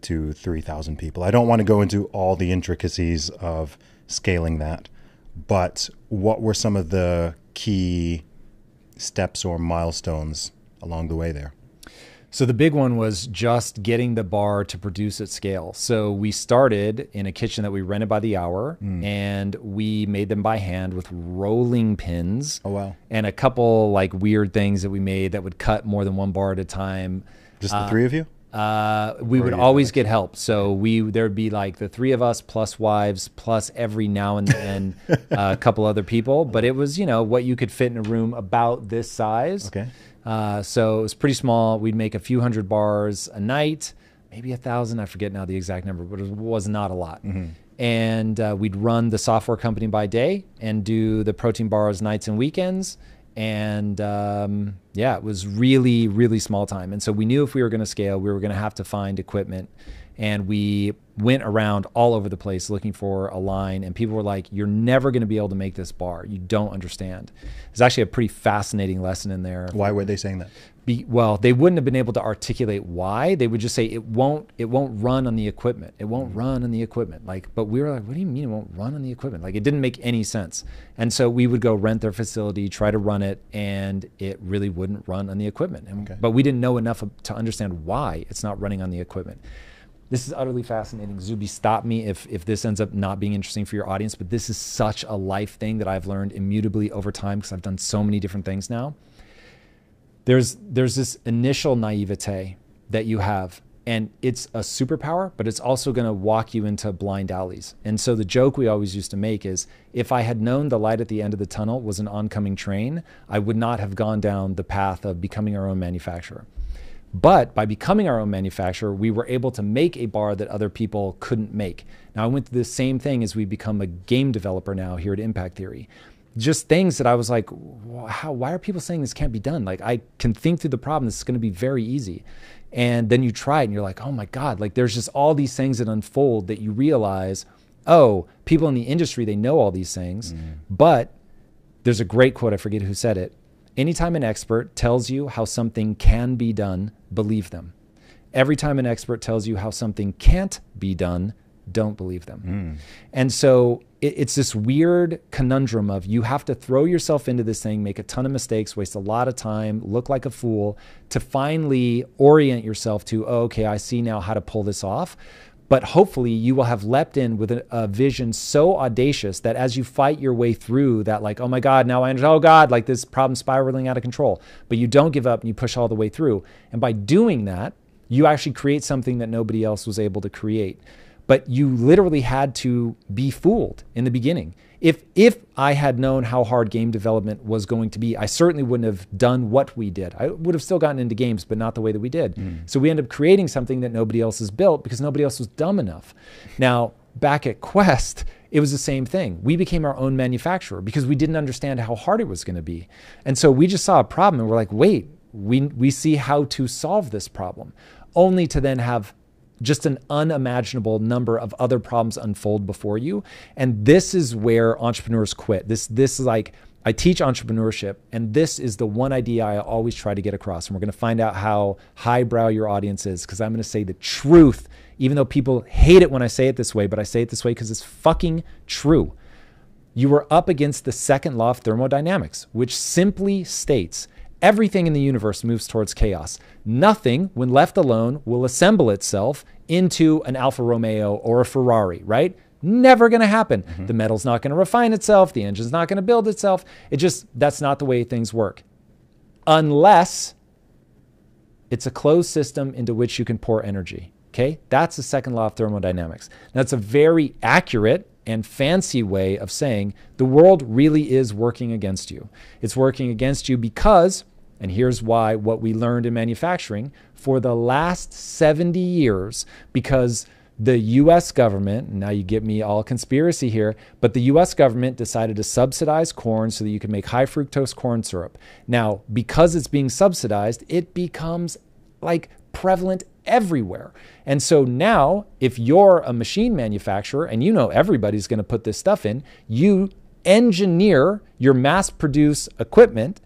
to 3,000 people. I don't want to go into all the intricacies of scaling that, but what were some of the key steps or milestones along the way there? So the big one was just getting the bar to produce at scale. So we started in a kitchen that we rented by the hour and we made them by hand with rolling pins. Oh, wow. And a couple like weird things that we made that would cut more than one bar at a time. Just the three of you? Uh, we would you always get help. So we there'd be like the three of us plus wives plus every now and then <laughs> uh, a couple other people. But it was you know what you could fit in a room about this size. Okay. Uh, so it was pretty small. We'd make a few hundred bars a night, maybe a thousand. I forget now the exact number, but it was not a lot. And uh, we'd run the software company by day and do the protein bars nights and weekends. And um, yeah, it was really, really small time. And so we knew if we were going to scale, we were going to have to find equipment. And we went around all over the place looking for a line. And people were like, You're never going to be able to make this bar. You don't understand. There's actually a pretty fascinating lesson in there Why were they saying that? be well they wouldn't have been able to articulate why they would just say it won't it won't run on the equipment it won't mm-hmm. run on the equipment like but we were like what do you mean it won't run on the equipment like it didn't make any sense and so we would go rent their facility try to run it and it really wouldn't run on the equipment and, Okay. but we didn't know enough to understand why it's not running on the equipment this is utterly fascinating. Zuby, stop me if if this ends up not being interesting for your audience, but this is such a life thing that I've learned immutably over time because I've done so many different things now. There's there's this initial naivete that you have and it's a superpower but it's also going to walk you into blind alleys. And so the joke we always used to make is if i had known the light at the end of the tunnel was an oncoming train i would not have gone down the path of becoming our own manufacturer but by becoming our own manufacturer, we were able to make a bar that other people couldn't make. Now, I went through the same thing as we become a game developer now here at Impact Theory. Just things that I was like, how, why are people saying this can't be done? Like, I can think through the problem. This is going to be very easy. And then you try it and you're like, oh my God, like there's just all these things that unfold that you realize, oh, people in the industry, they know all these things. Mm. But there's a great quote, I forget who said it. Anytime an expert tells you how something can be done, believe them. Every time an expert tells you how something can't be done, don't believe them. Hmm. And so it, it's this weird conundrum of you have to throw yourself into this thing, make a ton of mistakes, waste a lot of time, look like a fool to finally orient yourself to, oh, okay, I see now how to pull this off. But hopefully, you will have leapt in with a, a vision so audacious that as you fight your way through that, like, oh my God, now I understand, oh God, like this problem spiraling out of control. But you don't give up and you push all the way through. And by doing that, you actually create something that nobody else was able to create. But you literally had to be fooled in the beginning. If if I had known how hard game development was going to be, I certainly wouldn't have done what we did. I would have still gotten into games, but not the way that we did. Hmm. So we end up creating something that nobody else has built because nobody else was dumb enough. Now, back at Quest, it was the same thing. We became our own manufacturer because we didn't understand how hard it was going to be. And so we just saw a problem and we're like, wait, we, we see how to solve this problem, only to then have just an unimaginable number of other problems unfold before you. And this is where entrepreneurs quit. This, this is like, I teach entrepreneurship, and this is the one idea I always try to get across. And we're going to find out how highbrow your audience is because I'm going to say the truth, even though people hate it when I say it this way, but I say it this way because it's fucking true. you are up against the second law of thermodynamics, which simply states everything in the universe moves towards chaos. Nothing, when left alone, will assemble itself into an Alfa Romeo or a Ferrari, right? Never going to happen. Mm-hmm. The metal's not going to refine itself. The engine's not going to build itself. It just, that's not the way things work. Unless it's a closed system into which you can pour energy. Okay, that's the second law of thermodynamics. Now, That's a very accurate and fancy way of saying the world really is working against you. It's working against you because, and here's why what we learned in manufacturing for the last 70 years, because the US government, now you get me all conspiracy here, but the US government decided to subsidize corn so that you can make high fructose corn syrup. Now, because it's being subsidized, it becomes like prevalent everywhere. And so now, if you're a machine manufacturer and you know everybody's going to put this stuff in, you engineer your mass produce equipment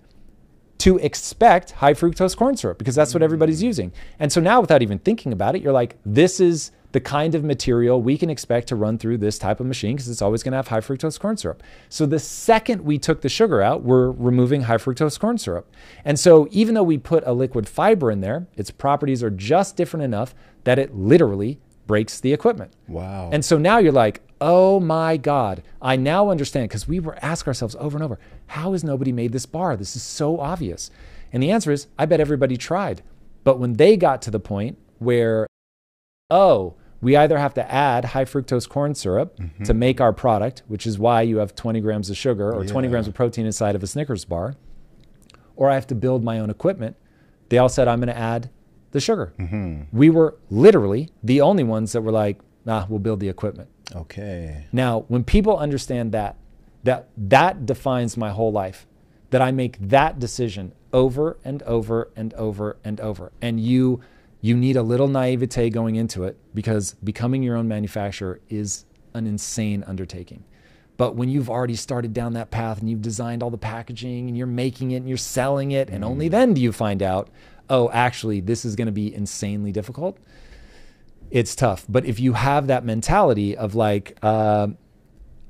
to expect high fructose corn syrup because that's what everybody's mm. using. And so now, without even thinking about it, you're like, this is the kind of material we can expect to run through this type of machine because it's always going to have high fructose corn syrup. So the second we took the sugar out, we're removing high fructose corn syrup. And so even though we put a liquid fiber in there, its properties are just different enough that it literally breaks the equipment. Wow. And so now you're like, oh my God, I now understand because we were asking ourselves over and over, how has nobody made this bar? This is so obvious. And the answer is, I bet everybody tried. But when they got to the point where, oh, we either have to add high fructose corn syrup mm-hmm. to make our product, which is why you have 20 grams of sugar or yeah. 20 grams of protein inside of a Snickers bar, or I have to build my own equipment. They all said, I'm going to add the sugar. Mm-hmm. We were literally the only ones that were like, nah, we'll build the equipment. Okay. Now, when people understand that, that that defines my whole life, that I make that decision over and over and over and over. And you you need a little naivete going into it because becoming your own manufacturer is an insane undertaking. But when you've already started down that path and you've designed all the packaging and you're making it and you're selling it, and only mm. then do you find out, oh, actually, this is going to be insanely difficult. It's tough. But if you have that mentality of like, uh,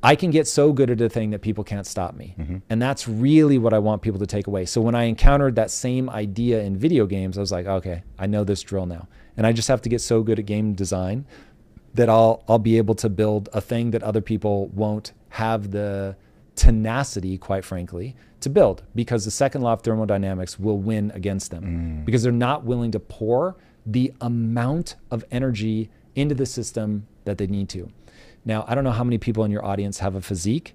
I can get so good at a thing that people can't stop me. Mm-hmm. And that's really what I want people to take away. So when I encountered that same idea in video games, I was like, okay, I know this drill now. And I just have to get so good at game design that I'll I'll be able to build a thing that other people won't have the tenacity, quite frankly, to build because the second law of thermodynamics will win against them mm. because they're not willing to pour the amount of energy into the system that they need to. Now, I don't know how many people in your audience have a physique,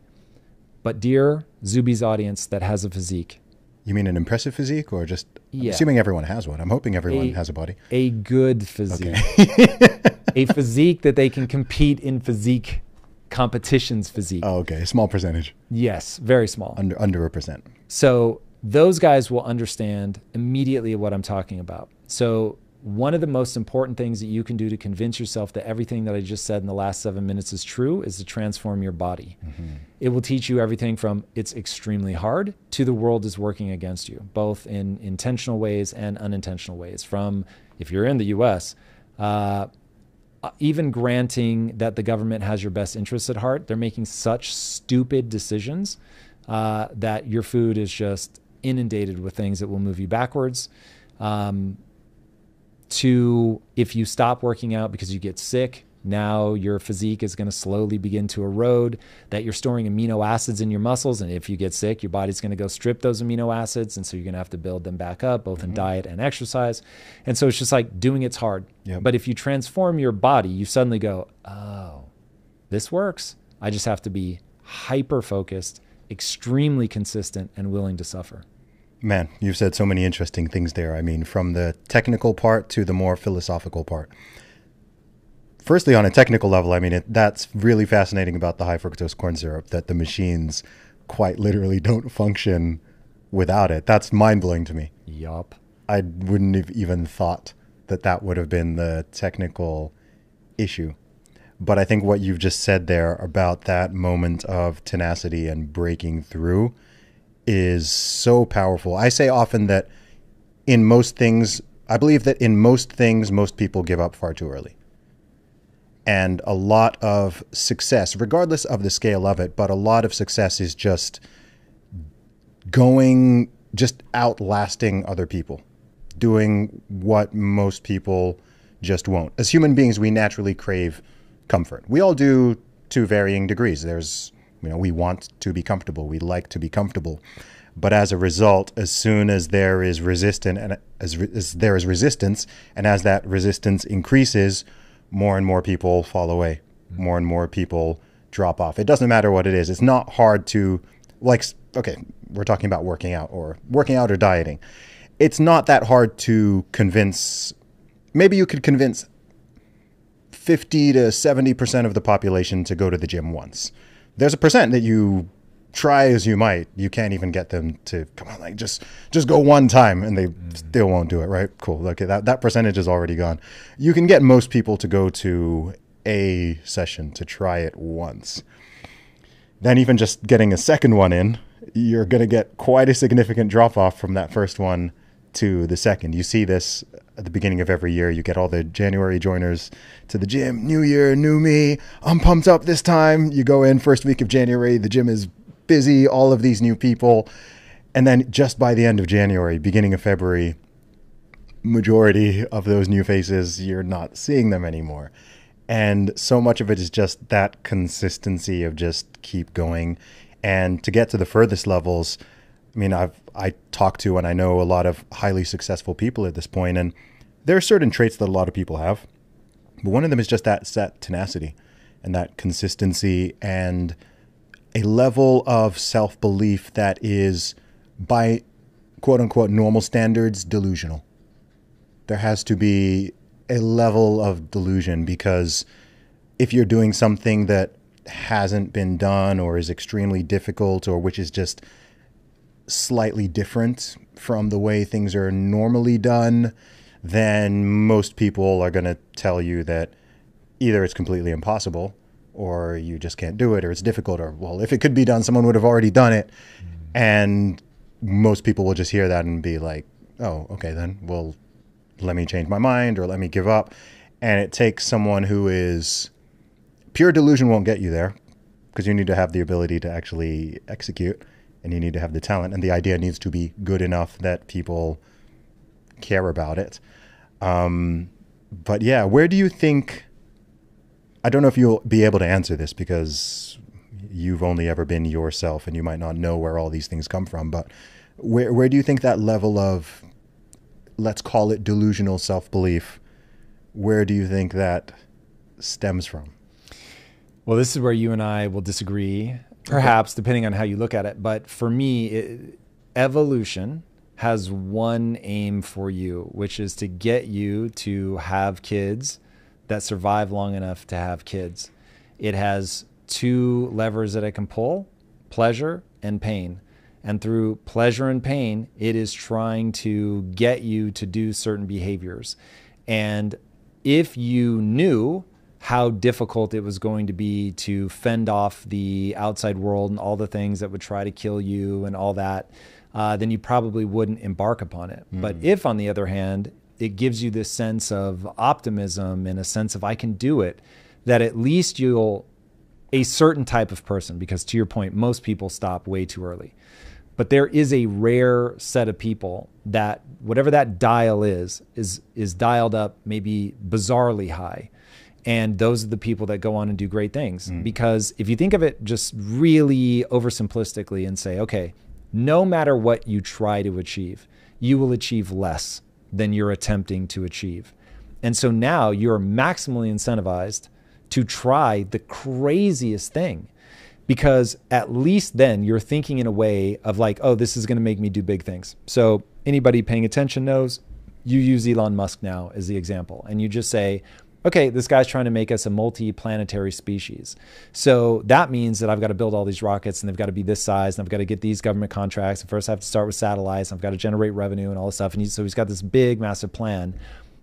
but dear Zuby's audience that has a physique. You mean an impressive physique or just yeah. assuming everyone has one? I'm hoping everyone a, has a body. A good physique. Okay. <laughs> a physique that they can compete in physique competitions physique. Oh, okay. A small percentage. Yes, very small. Under under a percent. So those guys will understand immediately what I'm talking about. So one of the most important things that you can do to convince yourself that everything that I just said in the last seven minutes is true is to transform your body. Mm-hmm. It will teach you everything from it's extremely hard to the world is working against you, both in intentional ways and unintentional ways. From if you're in the US, uh, even granting that the government has your best interests at heart, they're making such stupid decisions uh, that your food is just inundated with things that will move you backwards. Um, to if you stop working out because you get sick, now your physique is going to slowly begin to erode, that you're storing amino acids in your muscles. And if you get sick, your body's going to go strip those amino acids. And so you're going to have to build them back up, both mm-hmm. in diet and exercise. And so it's just like doing it's hard. Yep. But if you transform your body, you suddenly go, oh, this works. I just have to be hyper focused, extremely consistent, and willing to suffer. Man, you've said so many interesting things there. I mean, from the technical part to the more philosophical part. Firstly, on a technical level, I mean, it, that's really fascinating about the high fructose corn syrup that the machines quite literally don't function without it. That's mind blowing to me. Yup. I wouldn't have even thought that that would have been the technical issue. But I think what you've just said there about that moment of tenacity and breaking through is so powerful. I say often that in most things, I believe that in most things, most people give up far too early. And a lot of success, regardless of the scale of it, but a lot of success is just going, just outlasting other people, doing what most people just won't. As human beings, we naturally crave comfort. We all do to varying degrees. There's, you know, we want to be comfortable. We like to be comfortable. But as a result, as soon as there is resistance and as, as there is resistance, and as that resistance increases, more and more people fall away. More and more people drop off. It doesn't matter what it is. It's not hard to, like, okay, we're talking about working out or working out or dieting. It's not that hard to convince. Maybe you could convince 50 to 70% of the population to go to the gym once. There's a percent that you try as you might, you can't even get them to come on, like just just go one time, and they mm. still won't do it. Right? Cool. Okay, that that percentage is already gone. You can get most people to go to a session to try it once. Then even just getting a second one in, you're going to get quite a significant drop off from that first one to the second. You see this at the beginning of every year. You get all the January joiners to the gym. New year, new me. I'm pumped up this time. You go in first week of January. The gym is busy, all of these new people. And then just by the end of January, beginning of February, majority of those new faces, you're not seeing them anymore. And so much of it is just that consistency of just keep going. And to get to the furthest levels, I mean, I've I talk to and I know a lot of highly successful people at this point, and there are certain traits that a lot of people have, but one of them is just that set tenacity and that consistency and a level of self belief that is, by quote unquote normal standards, delusional. There has to be a level of delusion because if you're doing something that hasn't been done or is extremely difficult or which is just slightly different from the way things are normally done, then most people are going to tell you that either it's completely impossible or you just can't do it or it's difficult or well if it could be done someone would have already done it. And most people will just hear that and be like oh okay then. Well let me change my mind or let me give up. And it takes someone who is pure delusion won't get you there because you need to have the ability to actually execute and you need to have the talent and the idea needs to be good enough that people care about it um, but yeah where do you think I don't know if you'll be able to answer this because you've only ever been yourself and you might not know where all these things come from, but where where do you think that level of let's call it delusional self-belief where do you think that stems from? Well, this is where you and I will disagree, perhaps depending on how you look at it, but for me, it, evolution has one aim for you, which is to get you to have kids that survive long enough to have kids. It has two levers that it can pull pleasure and pain. And through pleasure and pain, it is trying to get you to do certain behaviors. And if you knew how difficult it was going to be to fend off the outside world and all the things that would try to kill you and all that, uh, then you probably wouldn't embark upon it. Mm. But if, on the other hand, it gives you this sense of optimism and a sense of I can do it, that at least you'll a certain type of person, because to your point, most people stop way too early. But there is a rare set of people that whatever that dial is, is is dialed up maybe bizarrely high. And those are the people that go on and do great things. Mm. Because if you think of it just really oversimplistically and say, okay, no matter what you try to achieve, you will achieve less than you're attempting to achieve. And so now you're maximally incentivized to try the craziest thing because at least then you're thinking in a way of like, oh, this is going to make me do big things. So anybody paying attention knows you use Elon Musk now as the example, and you just say, okay, this guy's trying to make us a multi-planetary species. So that means that I've got to build all these rockets and they've got to be this size and I've got to get these government contracts. And first I have to start with satellites. I've got to generate revenue and all this stuff. And he, so he's got this big, massive plan.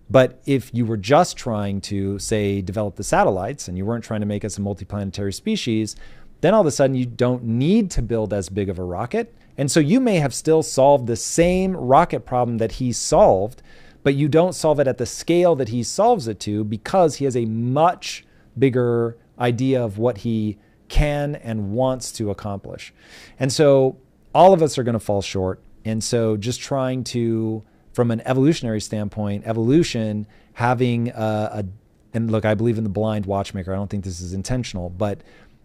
But if you were just trying to, say, develop the satellites and you weren't trying to make us a multi-planetary species, then all of a sudden you don't need to build as big of a rocket. And so you may have still solved the same rocket problem that he solved, but you don't solve it at the scale that he solves it to because he has a much bigger idea of what he can and wants to accomplish. And so all of us are going to fall short. And so just trying to, from an evolutionary standpoint, evolution having a, a and look, I believe in the blind watchmaker. I don't think this is intentional, but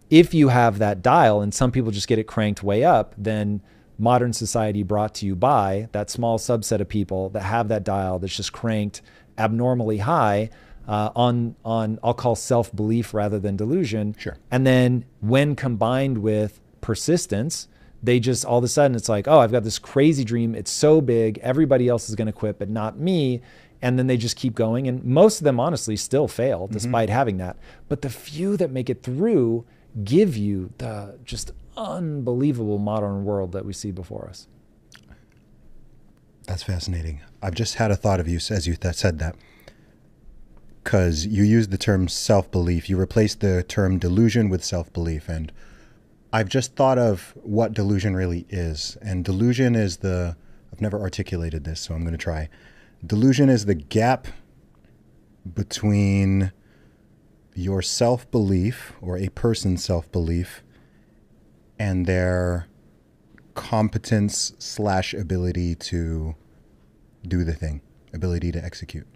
if you have that dial and some people just get it cranked way up, then modern society brought to you by that small subset of people that have that dial that's just cranked abnormally high uh, on on I'll call self belief rather than delusion. Sure. And then when combined with persistence, they just all of a sudden it's like, oh, I've got this crazy dream. It's so big. Everybody else is going to quit, but not me. And then they just keep going. And most of them, honestly, still fail despite having that. But the few that make it through give you the just unbelievable modern world that we see before us. That's fascinating. I've just had a thought of you as you that said that. Because you used the term self belief, you replaced the term delusion with self belief. And I've just thought of what delusion really is. And delusion is the, I've never articulated this, so I'm going to try. Delusion is the gap between your self belief or a person's self belief and their competence slash ability to do the thing, ability to execute.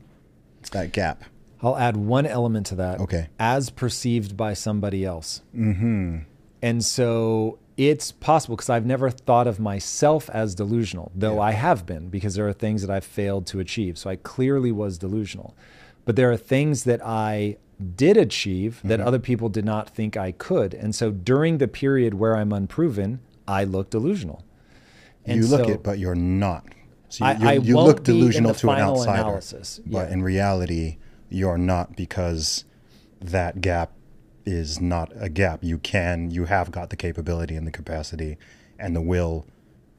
It's that gap. I'll add one element to that. Okay. As perceived by somebody else. Mm-hmm. And so it's possible because I've never thought of myself as delusional, though Yeah. I have been because there are things that I've failed to achieve. So I clearly was delusional. But there are things that I did achieve that mm-hmm. other people did not think I could. And so during the period where I'm unproven, I look delusional. And you look so- it, but you're not. So I- you, you, I you look delusional to an outsider, analysis. but Yeah. in reality, you're not because that gap is not a gap. You can, you have got the capability and the capacity and the will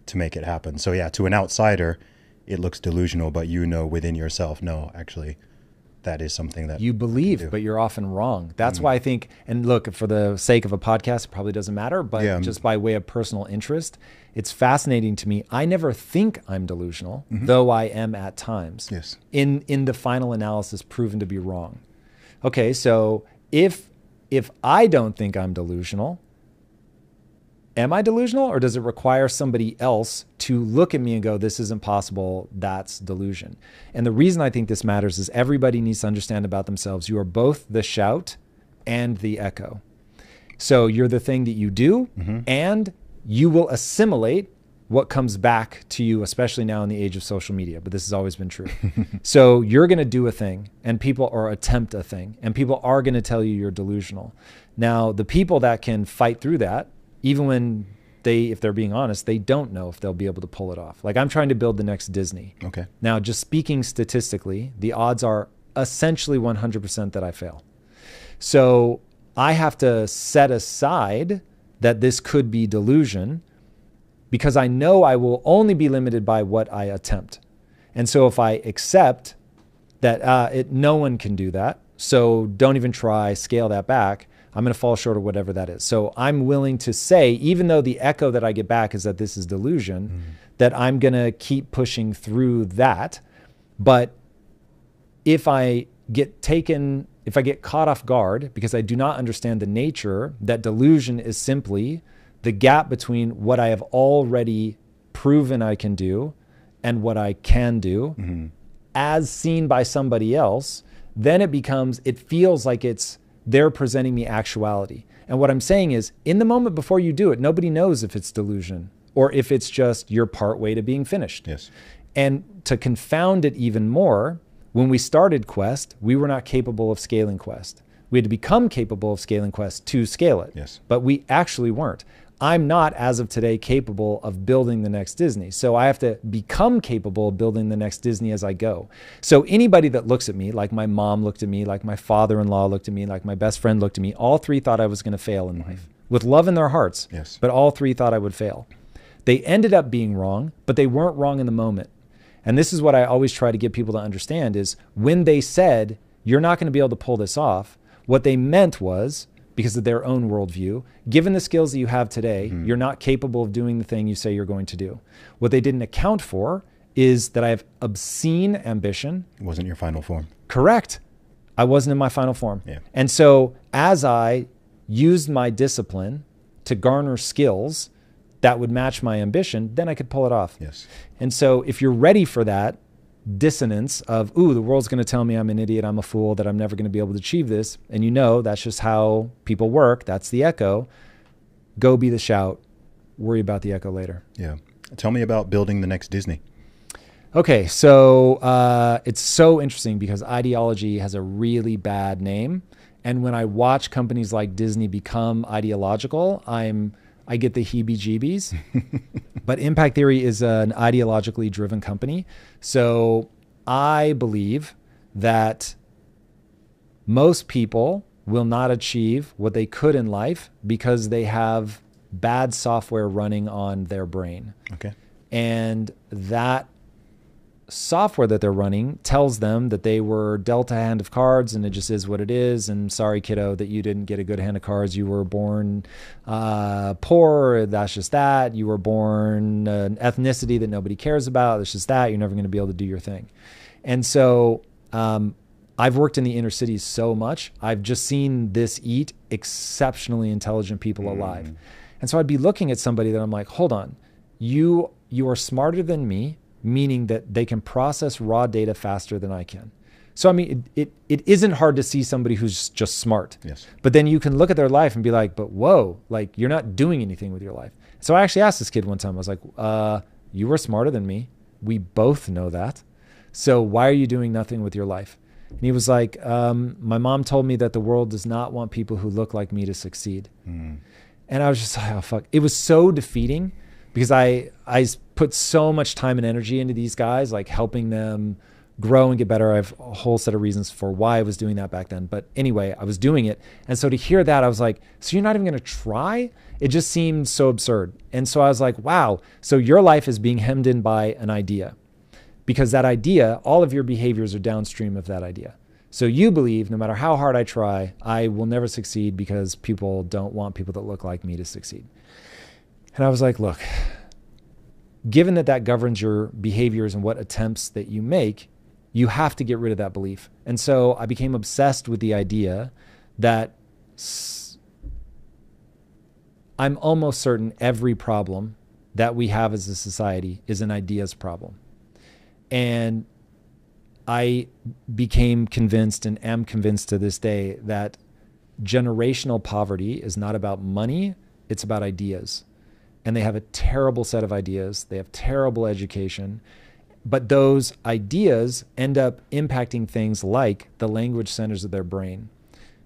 to make it happen. So yeah, to an outsider, it looks delusional, but you know within yourself, no, actually, that is something that you believe, but you're often wrong. That's mm. why I think, and look, for the sake of a podcast, it probably doesn't matter, but Yeah. just by way of personal interest, it's fascinating to me. I never think I'm delusional, mm-hmm. though I am at times. Yes. In in the final analysis, proven to be wrong. Okay, so if if I don't think I'm delusional, am I delusional or does it require somebody else to look at me and go, this isn't possible? That's delusion. And the reason I think this matters is everybody needs to understand about themselves. You are both the shout and the echo. So you're the thing that you do, mm-hmm. and you will assimilate what comes back to you, especially now in the age of social media. But this has always been true. <laughs> so you're going to do a thing, and people or attempt a thing, and people are going to tell you you're delusional. Now, the people that can fight through that, even when they, if they're being honest, they don't know if they'll be able to pull it off. Like I'm trying to build the next Disney. Okay. Now, just speaking statistically, the odds are essentially 100% that I fail. So I have to set aside that this could be delusion because I know I will only be limited by what I attempt. And so if I accept that uh, it, no one can do that, so don't even try, scale that back, I'm going to fall short of whatever that is. So I'm willing to say, even though the echo that I get back is that this is delusion, mm-hmm. that I'm going to keep pushing through that. But if I get taken, if I get caught off guard because I do not understand the nature that delusion is simply the gap between what I have already proven I can do and what I can do mm-hmm. as seen by somebody else, then it becomes, it feels like it's, they're presenting me actuality. And what I'm saying is, in the moment before you do it, nobody knows if it's delusion or if it's just you're part way to being finished. Yes. And to confound it even more, when we started Quest, we were not capable of scaling Quest. We had to become capable of scaling Quest to scale it. Yes. But we actually weren't. I'm not, as of today, capable of building the next Disney. So I have to become capable of building the next Disney as I go. So anybody that looks at me, like my mom looked at me, like my father in law looked at me, like my best friend looked at me, all three thought I was going to fail in life with love in their hearts. Yes. But all three thought I would fail. They ended up being wrong, but they weren't wrong in the moment. And this is what I always try to get people to understand is when they said, you're not going to be able to pull this off, what they meant was, because of their own worldview, given the skills that you have today, mm-hmm. you're not capable of doing the thing you say you're going to do. What they didn't account for is that I have obscene ambition. It wasn't your final form. Correct. I wasn't in my final form. Yeah. And so as I used my discipline to garner skills that would match my ambition, then I could pull it off. Yes. And so if you're ready for that dissonance of, ooh, the world's going to tell me I'm an idiot, I'm a fool, that I'm never going to be able to achieve this, and you know that's just how people work, that's the echo, go be the shout, worry about the echo later. Yeah. Tell me about building the next Disney. Okay, so uh, it's so interesting because ideology has a really bad name, and when I watch companies like Disney become ideological, I'm I get the heebie-jeebies. <laughs> but Impact Theory is an ideologically driven company, so I believe that most people will not achieve what they could in life because they have bad software running on their brain. Okay. And that software that they're running tells them that they were dealt a hand of cards and it just is what it is. And sorry, kiddo, that you didn't get a good hand of cards. You were born uh, poor. That's just that. You were born an ethnicity that nobody cares about. That's just that. You're never going to be able to do your thing. And so um, I've worked in the inner cities so much. I've just seen this eat exceptionally intelligent people alive. And so I'd be looking at somebody that I'm like, hold on, you you are smarter than me, meaning that they can process raw data faster than I can. So I mean, it, it, it isn't hard to see somebody who's just smart. Yes. But then you can look at their life and be like, but whoa, like you're not doing anything with your life. So I actually asked this kid one time, I was like, uh, you were smarter than me. We both know that. So why are you doing nothing with your life? And he was like, um, my mom told me that the world does not want people who look like me to succeed. And I was just like, oh fuck. It was so defeating because I I put so much time and energy into these guys, like helping them grow and get better. I have a whole set of reasons for why I was doing that back then. But anyway, I was doing it. And so to hear that, I was like, so you're not even gonna try? It just seemed so absurd. And so I was like, wow, so your life is being hemmed in by an idea. Because that idea, all of your behaviors are downstream of that idea. So you believe no matter how hard I try, I will never succeed because people don't want people that look like me to succeed. And I was like, look, given that that governs your behaviors and what attempts that you make, you have to get rid of that belief. And so I became obsessed with the idea that I'm almost certain every problem that we have as a society is an ideas problem. And I became convinced and am convinced to this day that generational poverty is not about money, it's about ideas. And they have a terrible set of ideas, they have terrible education, but those ideas end up impacting things like the language centers of their brain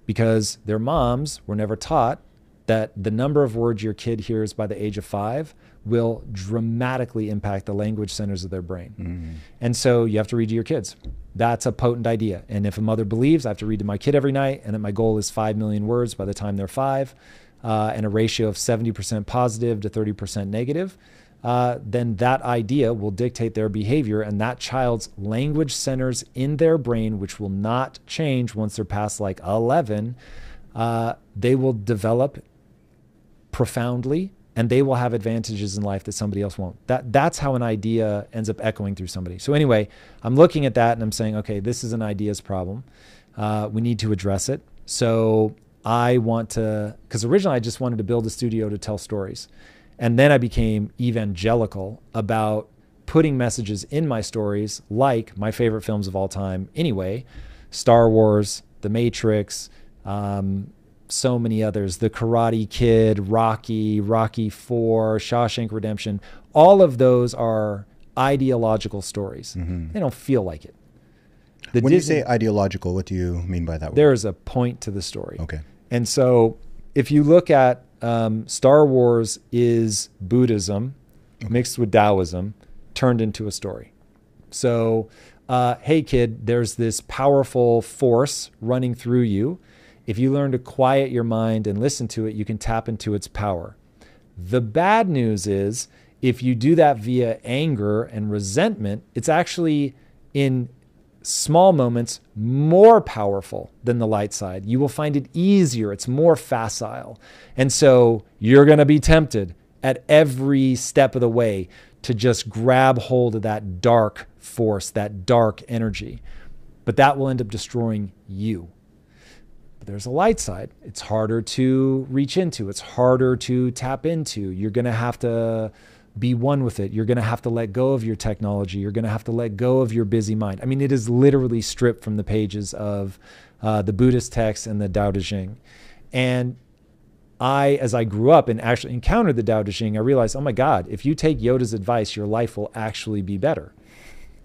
because their moms were never taught that the number of words your kid hears by the age of five will dramatically impact the language centers of their brain. Mm-hmm. And so you have to read to your kids. That's a potent idea. And if a mother believes I have to read to my kid every night and that my goal is 5 million words by the time they're five, uh, and a ratio of 70% positive to 30% negative, uh, then that idea will dictate their behavior and that child's language centers in their brain, which will not change once they're past like 11, uh, they will develop profoundly and they will have advantages in life that somebody else won't. That that's how an idea ends up echoing through somebody. So anyway, I'm looking at that and I'm saying, okay, this is an ideas problem. Uh, we need to address it. So I want to, because originally I just wanted to build a studio to tell stories, and then I became evangelical about putting messages in my stories, like my favorite films of all time. Anyway, Star Wars, The Matrix. Um, so many others the karate kid rocky rocky 4 shawshank redemption all of those are ideological stories they don't feel like it the when Disney- you say ideological, what do you mean by that word? there is a point to the story Okay. And so if you look at um, star wars is buddhism mixed with taoism turned into a story. So uh, hey kid there's this powerful force running through you. If you learn to quiet your mind and listen to it you can tap into its power. The bad news is if you do that via anger and resentment it's actually in small moments more powerful than the light side. You will find it easier, it's more facile. And so you're going to be tempted at every step of the way to just grab hold of that dark force, that dark energy. but that will end up destroying you. But there's a light side. It's harder to reach into, it's harder to tap into. You're going to have to be one with it. You're going to have to let go of your technology. You're going to have to let go of your busy mind. I mean, it is literally stripped from the pages of uh, the Buddhist text and the Tao Te Ching. And I, as I grew up and actually encountered the Tao Te Ching, I realized, oh my God, if you take Yoda's advice, your life will actually be better.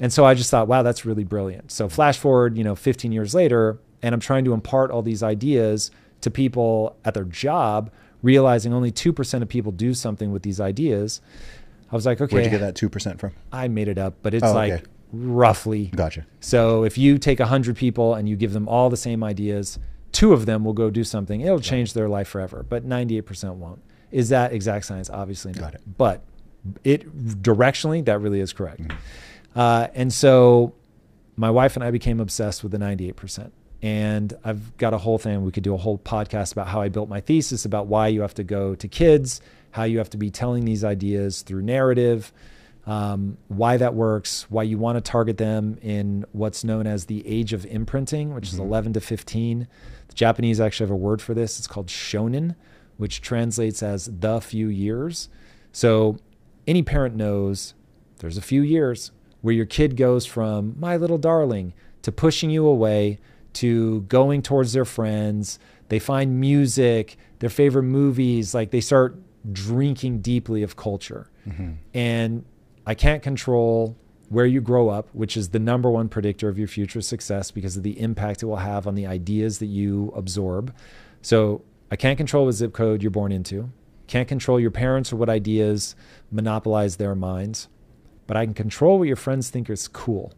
And so I just thought, wow, that's really brilliant. So flash forward, you know, 15 years later, and I'm trying to impart all these ideas to people at their job, realizing only 2% of people do something with these ideas. I was like, okay. Where'd you get that 2% from? I made it up, but it's Oh, like okay. roughly. Gotcha. So if you take 100 people and you give them all the same ideas, two of them will go do something. It'll change their life forever, but 98% won't. Is that exact science? Obviously not. Got it. But it directionally, that really is correct. Mm-hmm. Uh, and so my wife and I became obsessed with the 98%. And I've got a whole thing. We could do a whole podcast about how I built my thesis about why you have to go to kids, how you have to be telling these ideas through narrative, um, why that works, why you want to target them in what's known as the age of imprinting, which is 11 to 15. The Japanese actually have a word for this. It's called shonen, which translates as the few years. So any parent knows there's a few years where your kid goes from my little darling to pushing you away to going towards their friends. They find music, their favorite movies, like they start drinking deeply of culture. Mm-hmm. And I can't control where you grow up, which is the number one predictor of your future success because of the impact it will have on the ideas that you absorb. So I can't control what zip code you're born into. Can't control your parents or what ideas monopolize their minds, but I can control what your friends think is cool.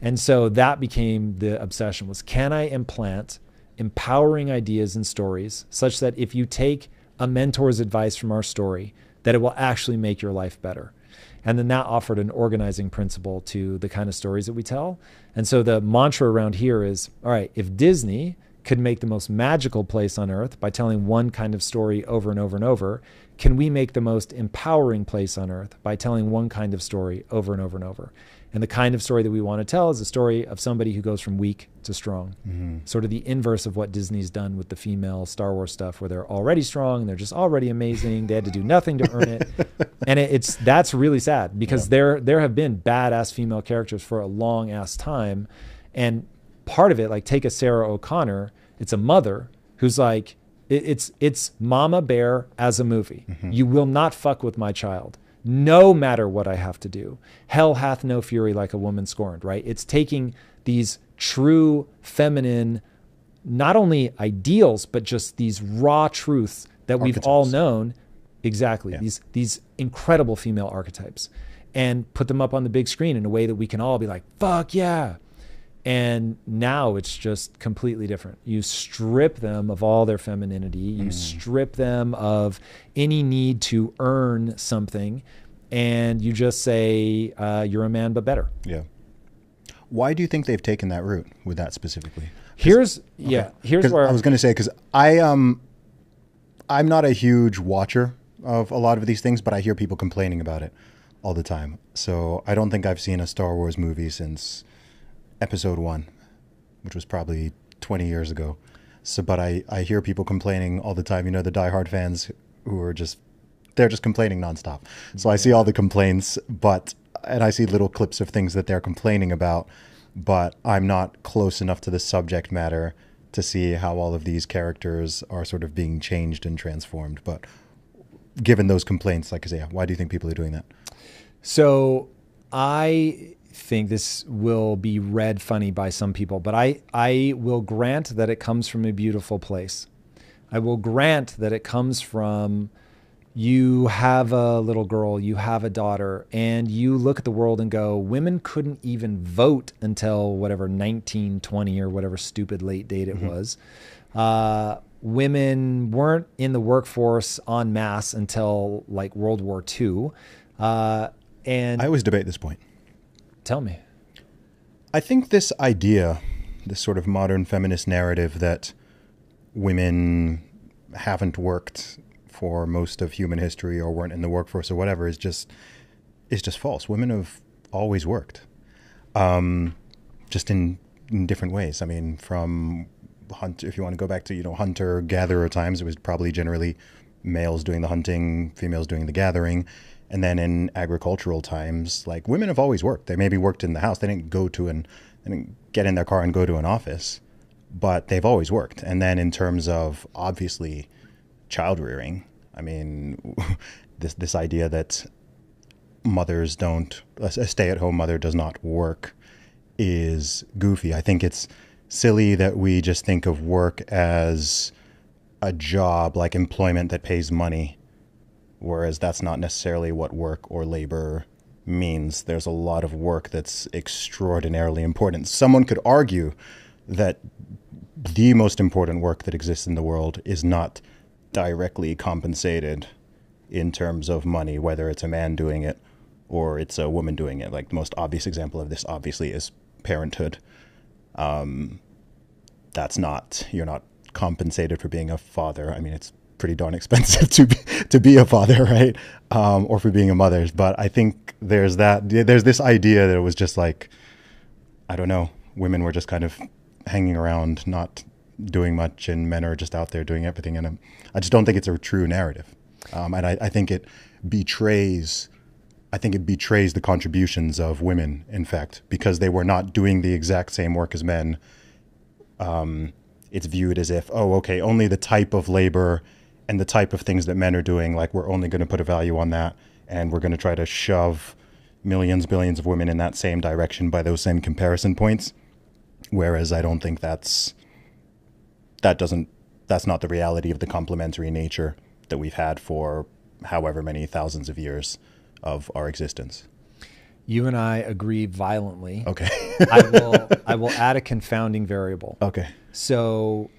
And so that became the obsession was can I implant empowering ideas and stories such that if you take a mentor's advice from our story, that it will actually make your life better. And then that offered an organizing principle to the kind of stories that we tell. And so the mantra around here is all right, if Disney could make the most magical place on earth by telling one kind of story over and over and over, can we make the most empowering place on earth by telling one kind of story over and over and over? And the kind of story that we want to tell is a story of somebody who goes from weak to strong. Mm-hmm. Sort of the inverse of what Disney's done with the female Star Wars stuff, where they're already strong and they're just already amazing. They had to do nothing to earn it, <laughs> and it, it's that's really sad because there there have been badass female characters for a long ass time, and part of it, like take a Sarah O'Connor, it's a mother who's like, it, it's it's Mama Bear as a movie. Mm-hmm. You will not fuck with my child, no matter what I have to do. Hell hath no fury like a woman scorned. Right? It's taking these true feminine, not only ideals but just these raw truths that we've all known. Exactly these these incredible female archetypes, and put them up on the big screen in a way that we can all be like, fuck yeah. And now it's just completely different. You strip them of all their femininity. You strip them of any need to earn something, and you just say uh, you're a man, but better. Yeah. Why do you think they've taken that route with that specifically? Here's yeah. Here's where I was going to say because I um, I'm not a huge watcher of a lot of these things, but I hear people complaining about it all the time. So I don't think I've seen a Star Wars movie since Episode One, which was probably 20 years ago. So, but I I hear people complaining all the time. You know, the diehard fans who are just they're just complaining nonstop. So I see all the complaints, but and I see little clips of things that they're complaining about, but I'm not close enough to the subject matter to see how all of these characters are sort of being changed and transformed. But given those complaints, like I say, why do you think people are doing that? So I think this will be read funny by some people, but I, I will grant that it comes from a beautiful place. I will grant that it comes from you have a little girl, you have a daughter, and you look at the world and go, women couldn't even vote until whatever 1920 or whatever stupid late date it was. Uh, women weren't in the workforce en masse until like World War II. Uh, and I always debate this point. Tell me. I think this idea, this sort of modern feminist narrative that women haven't worked for most of human history or weren't in the workforce or whatever is just is just false. Women have always worked, um, just in in different ways. I mean, from hunt, if you want to go back to you know hunter gatherer times, it was probably generally males doing the hunting, females doing the gathering. And then in agricultural times, like women have always worked. They maybe worked in the house. They didn't go to an, they didn't get in their car and go to an office, but they've always worked. And then in terms of obviously child rearing, I mean, <laughs> this this idea that mothers don't a stay at home mother does not work is goofy. I think it's silly that we just think of work as a job like employment that pays money, whereas that's not necessarily what work or labor means. There's a lot of work that's extraordinarily important. Someone could argue that the most important work that exists in the world is not directly compensated in terms of money, whether it's a man doing it or it's a woman doing it. Like the most obvious example of this, obviously, is parenthood. Um, that's not you're not compensated for being a father. I mean, it's pretty darn expensive <laughs> to be, to be a father, <laughs> right? Um, or for being a mother. But I think there's that there's this idea that it was just like I don't know, women were just kind of hanging around, not doing much, and men are just out there doing everything. And I just don't think it's a true narrative, um, and I, I think it betrays. I think it betrays the contributions of women, in fact, because they were not doing the exact same work as men. Um, it's viewed as if, oh, okay, only the type of labor and the type of things that men are doing, like we're only going to put a value on that, and we're going to try to shove millions, billions of women in that same direction by those same comparison points. Whereas I don't think that's that doesn't that's not the reality of the complementary nature that we've had for however many thousands of years of our existence. You and I agree violently. Okay. I <laughs> will I will add a confounding variable. Okay. So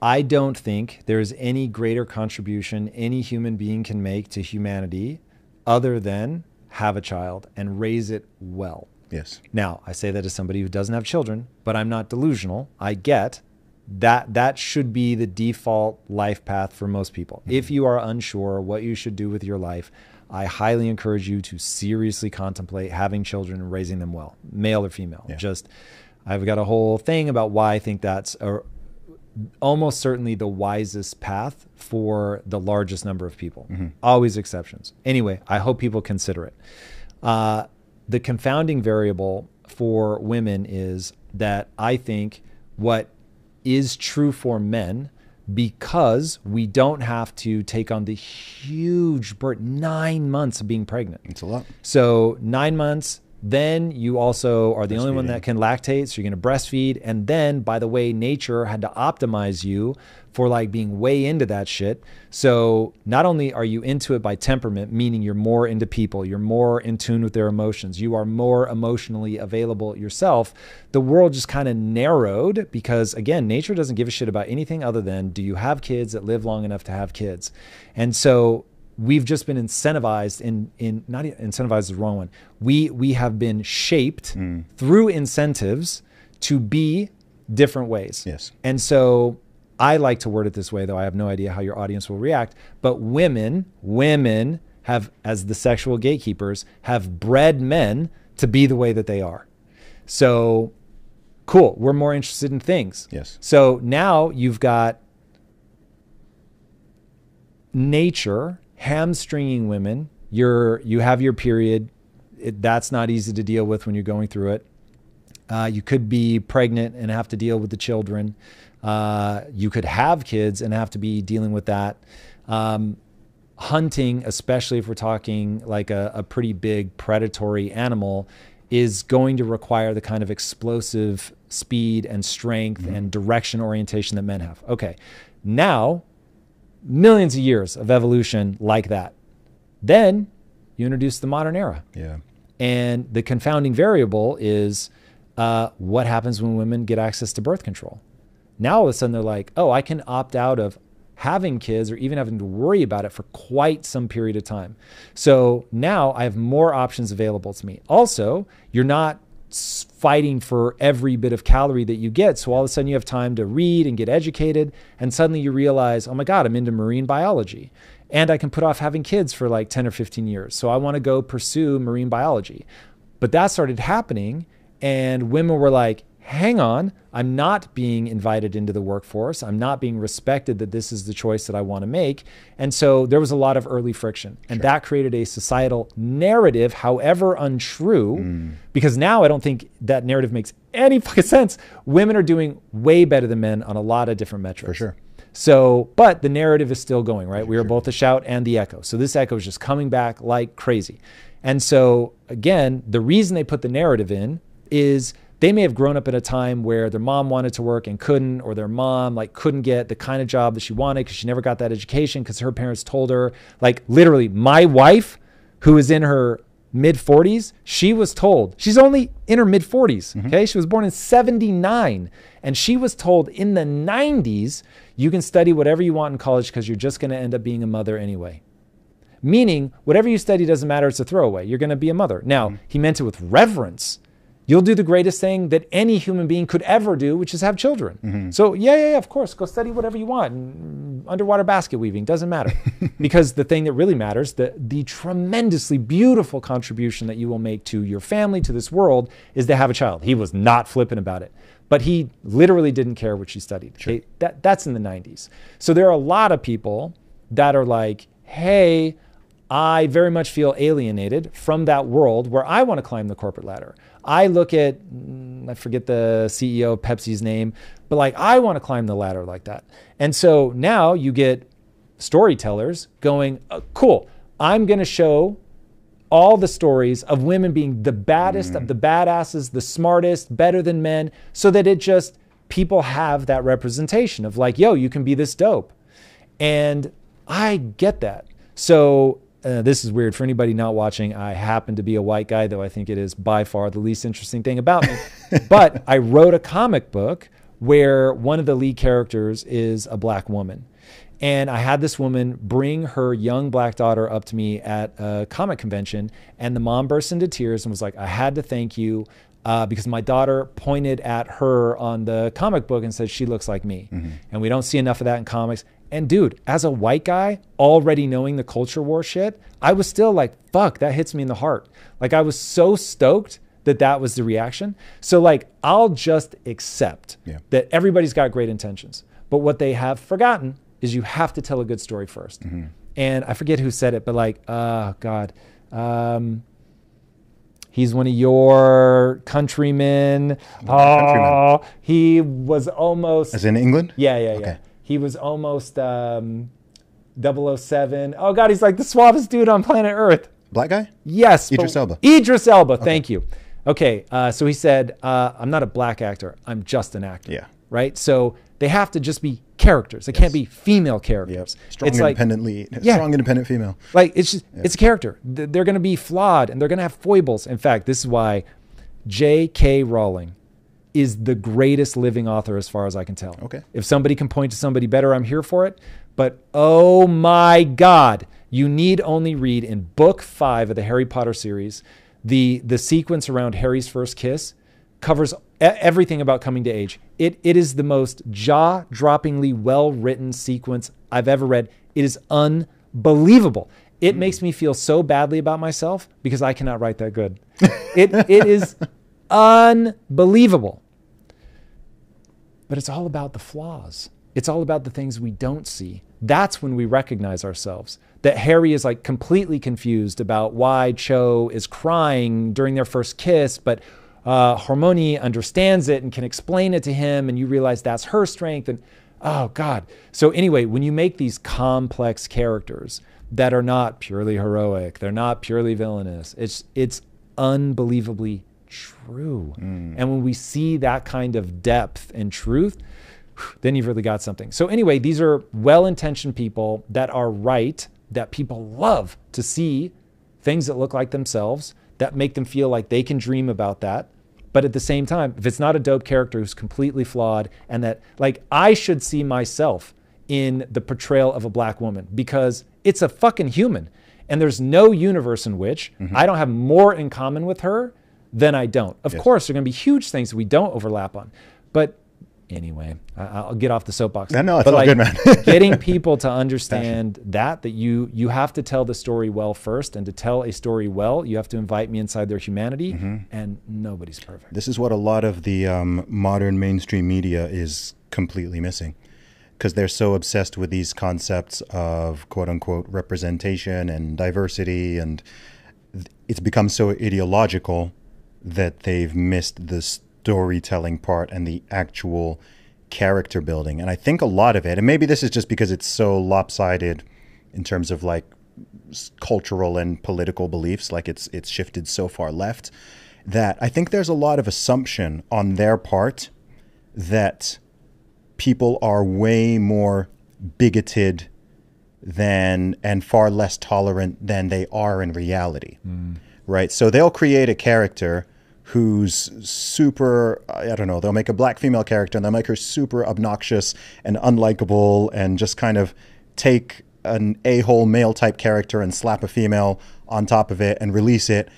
I don't think there's any greater contribution any human being can make to humanity other than have a child and raise it well. Yes. Now, I say that as somebody who doesn't have children, but I'm not delusional. I get that that should be the default life path for most people. Mm-hmm. If you are unsure what you should do with your life, I highly encourage you to seriously contemplate having children and raising them well, male or female. Yeah. Just I've got a whole thing about why I think that's a, almost certainly the wisest path for the largest number of people. Mm-hmm. Always exceptions. Anyway, I hope people consider it. Uh, the confounding variable for women is that I think what is true for men because we don't have to take on the huge burden nine months of being pregnant. It's a lot. So nine months, then you also are the only one that can lactate, so you're going to breastfeed. And then, by the way, nature had to optimize you for like being way into that shit. So not only are you into it by temperament, meaning you're more into people, you're more in tune with their emotions, you are more emotionally available yourself. The world just kind of narrowed because again, nature doesn't give a shit about anything other than do you have kids that live long enough to have kids? And so we've just been incentivized in in not incentivized is the wrong one. We we have been shaped mm. through incentives to be different ways. Yes. And so I like to word it this way, though I have no idea how your audience will react. But women, women have, as the sexual gatekeepers, have bred men to be the way that they are. So cool. We're more interested in things. Yes. So now you've got nature hamstringing women. You're you have your period. It, that's not easy to deal with when you're going through it. Uh, you could be pregnant and have to deal with the children. Uh, you could have kids and have to be dealing with that. Um, hunting, especially if we're talking like a, a pretty big predatory animal, is going to require the kind of explosive speed and strength mm-hmm. and direction orientation that men have. Okay, now millions of years of evolution like that. Then you introduce the modern era. Yeah. And the confounding variable is uh, what happens when women get access to birth control. Now all of a sudden they're like, oh, I can opt out of having kids or even having to worry about it for quite some period of time. So now I have more options available to me. Also, you're not fighting for every bit of calorie that you get. So all of a sudden you have time to read and get educated. And suddenly you realize, oh my God, I'm into marine biology. And I can put off having kids for like 10 or 15 years. So I want to go pursue marine biology. But that started happening. And women were like, hang on, I'm not being invited into the workforce. I'm not being respected that this is the choice that I want to make. And so there was a lot of early friction. And that created a societal narrative, however untrue, mm. because now I don't think that narrative makes any fucking sense. Women are doing way better than men on a lot of different metrics. For sure. So, but the narrative is still going, right? We are both the shout and the echo. So this echo is just coming back like crazy. And so, again, the reason they put the narrative in is they may have grown up in a time where their mom wanted to work and couldn't, or their mom like couldn't get the kind of job that she wanted because she never got that education because her parents told her, like literally, my wife, who is in her mid 40s, she was told, she's only in her mid 40s. Mm-hmm. Okay. She was born in 79. And she was told in the 90s, you can study whatever you want in college because you're just going to end up being a mother anyway. Meaning, whatever you study doesn't matter, it's a throwaway. You're going to be a mother. Now, mm-hmm. he meant it with reverence. You'll do the greatest thing that any human being could ever do, which is have children. Mm-hmm. So, yeah, yeah, yeah, of course, go study whatever you want. Underwater basket weaving doesn't matter. <laughs> because the thing that really matters, the, the tremendously beautiful contribution that you will make to your family, to this world, is to have a child. He was not flippant about it. But he literally didn't care what she studied. They- that, that's in the 90s. So, there are a lot of people that are like, hey, I very much feel alienated from that world where I want to climb the corporate ladder. I look at, mm, I forget the CEO of Pepsi's name, but like I want to climb the ladder like that. And so now you get storytellers going, uh, cool, I'm going to show all the stories of women being the baddest of the badasses, the smartest, better than men, so that it just, people have that representation of like, yo, you can be this dope. And I get that. So uh, this is weird for anybody not watching. I happen to be a white guy, though I think it is by far the least interesting thing about me. <laughs> but I wrote a comic book where one of the lead characters is a black woman. And I had this woman bring her young black daughter up to me at a comic convention, and the mom burst into tears and was like, I had to thank you uh, because my daughter pointed at her on the comic book and said, She looks like me. And we don't see enough of that in comics. And dude, as a white guy, already knowing the culture war shit, I was still like, fuck, that hits me in the heart. Like, I was so stoked that that was the reaction. So, like, I'll just accept Yeah. that everybody's got great intentions. But what they have forgotten is you have to tell a good story 1st And I forget who said it, but like, oh God. Um, He's one of your countrymen. Oh, he was almost. As in England? Yeah, yeah, yeah. Okay. He was almost um, 007. Oh, God, he's like the suavest dude on planet Earth. Black guy? Yes. Idris but- Elba. Idris Elba, thank you. Okay, uh, so he said, uh, I'm not a black actor, I'm just an actor. Yeah. Right? So they have to just be characters. They can't be female characters. Strong it's like. Yeah. Strong independent female. like it's just it's a character. They're going to be flawed and they're going to have foibles. In fact, this is why J.K. Rowling is the greatest living author as far as I can tell. Okay. If somebody can point to somebody better, I'm here for it. But oh my God, you need only read in book five of the Harry Potter series, the the sequence around Harry's first kiss covers everything about coming to age. It it is the most jaw-droppingly well-written sequence I've ever read. It is unbelievable. It hmm. makes me feel so badly about myself because I cannot write that good. it it is <laughs> unbelievable. But it's all about the flaws. It's all about the things we don't see. That's when we recognize ourselves. That Harry is like completely confused about why Cho is crying during their first kiss, but uh, Hermione understands it and can explain it to him, and you realize that's her strength. And oh, God. So, anyway, when you make these complex characters that are not purely heroic, they're not purely villainous, it's, it's unbelievably true. Mm. And when we see that kind of depth and truth, then you've really got something. So, anyway, these are well intentioned people that are right, that people love to see things that look like themselves, that make them feel like they can dream about that. But at the same time, if it's not a dope character who's completely flawed, and that, like, I should see myself in the portrayal of a black woman because it's a fucking human. And there's no universe in which mm-hmm. I don't have more in common with her than I don't. Of course, there are going to be huge things that we don't overlap on. But anyway, I, I'll get off the soapbox. No, no, it's But, all like, good, man. <laughs> getting people to understand that that you you have to tell the story well first, and to tell a story well, you have to invite me inside their humanity, Mm-hmm. and nobody's perfect. This is what a lot of the um, modern mainstream media is completely missing because they're so obsessed with these concepts of quote unquote representation and diversity, and it's become so ideological that they've missed the storytelling part and the actual character building. And I think a lot of it, and maybe this is just because it's so lopsided in terms of like cultural and political beliefs like it's it's shifted so far left that I think there's a lot of assumption on their part that people are way more bigoted than and far less tolerant than they are in reality. Mm. Right? So they'll create a character who's super I don't know, they'll make a black female character and they'll make her super obnoxious and unlikable and just kind of take an a-hole male type character and slap a female on top of it and release it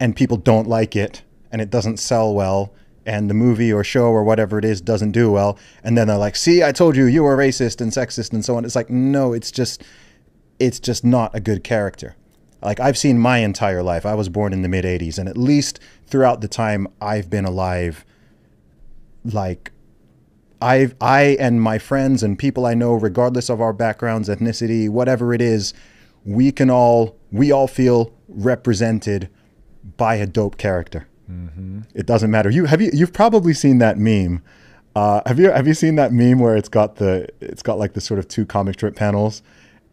and people don't like it and it doesn't sell well and the movie or show or whatever it is doesn't do well and then they're like see i told you you were racist and sexist and so on. It's like no it's just it's just not a good character like i've seen my entire life i was born in the mid 80s and at least throughout the time i've been alive like I I and my friends and people I know, regardless of our backgrounds, ethnicity, whatever it is, we can all we all feel represented by a dope character. It doesn't matter. You have you you've probably seen that meme. Uh, have you have you seen that meme where it's got the it's got like the sort of two comic strip panels,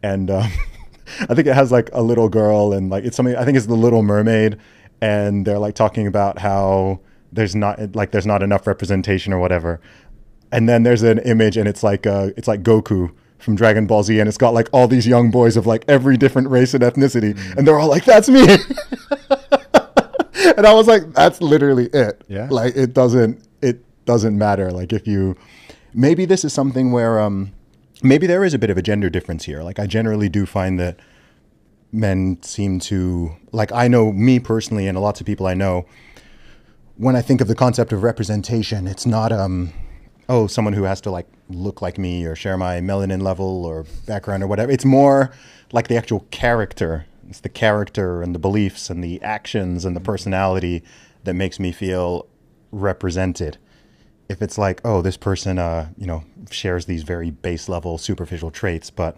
and um, <laughs> <laughs> I think it has like a little girl and like it's something I think it's the Little Mermaid, and they're like talking about how there's not like there's not enough representation or whatever, and then there's an image and it's like uh it's like Goku from Dragon Ball Z and it's got like all these young boys of like every different race and ethnicity and they're all like that's me. <laughs> And I was like that's literally it. Yeah. like it doesn't it doesn't matter. Like if you maybe this is something where um maybe there is a bit of a gender difference here like I generally do find that men seem to like I know me personally and lots of people I know when I think of the concept of representation, it's not um oh someone who has to like look like me or share my melanin level or background or whatever. It's more like the actual character. It's the character and the beliefs and the actions and the personality that makes me feel represented. If it's like, oh, this person uh, you know, shares these very base level superficial traits, but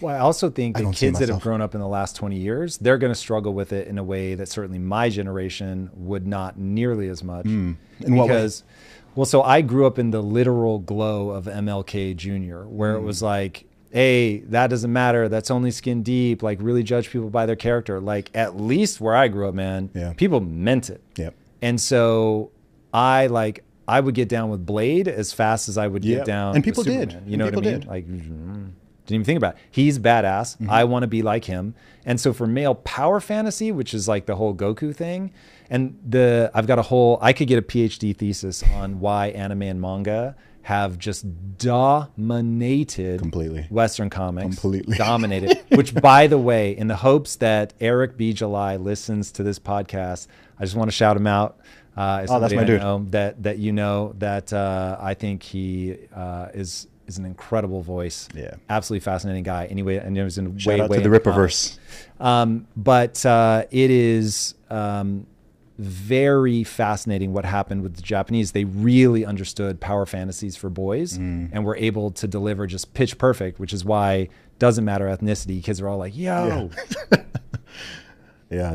Well, I also think that don't kids that have grown up in the last 20 years, they're going to struggle with it in a way that certainly my generation would not nearly as much. Hmm. Way? because, well, so I grew up in the literal glow of MLK Jr., where it Hmm. was like, hey, that doesn't matter. That's only skin deep. Like, really judge people by their character. Like, at least where I grew up, man, Yeah. people meant it. Yep. And so I like, I would get down with Blade as fast as I would Yeah. get down. And people did. You know what I mean? did. Like, mm, didn't even think about it. He's badass. Mm-hmm. I want to be like him. And so for male power fantasy, which is like the whole Goku thing, and the I've got a whole I could get a PhD thesis on why anime and manga have just dominated Completely. Western comics. Completely. dominated. <laughs> which by the way, in the hopes that Eric B. July listens to this podcast, I just want to shout him out. Uh, Oh, that's my dude. know that that you know that uh, I think he uh, is is an incredible voice. Yeah. absolutely fascinating guy. Anyway, and it was in Shout way out way to the comics. Um, but uh, it is um, very fascinating what happened with the Japanese. They really understood power fantasies for boys Mm. and were able to deliver just pitch perfect, which is why doesn't matter ethnicity. Kids are all like, "Yo, Yeah, <laughs>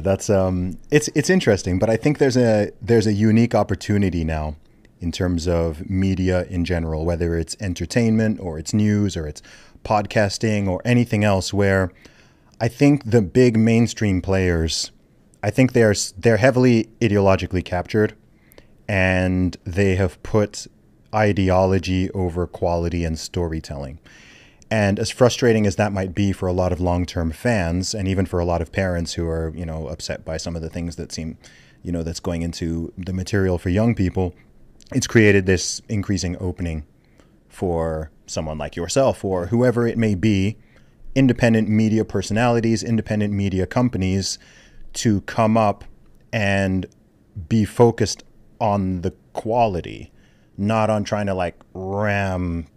that's um it's it's interesting, but I think there's a there's a unique opportunity now in terms of media in general, whether it's entertainment or it's news or it's podcasting or anything else where I think the big mainstream players I think they're they're heavily ideologically captured and they have put ideology over quality and storytelling. And as frustrating as that might be for a lot of long-term fans, and even for a lot of parents who are, you know, upset by some of the things that seem, you know, that's going into the material for young people, it's created this increasing opening for someone like yourself or whoever it may be, independent media personalities, independent media companies, to come up and be focused on the quality, not on trying to like ram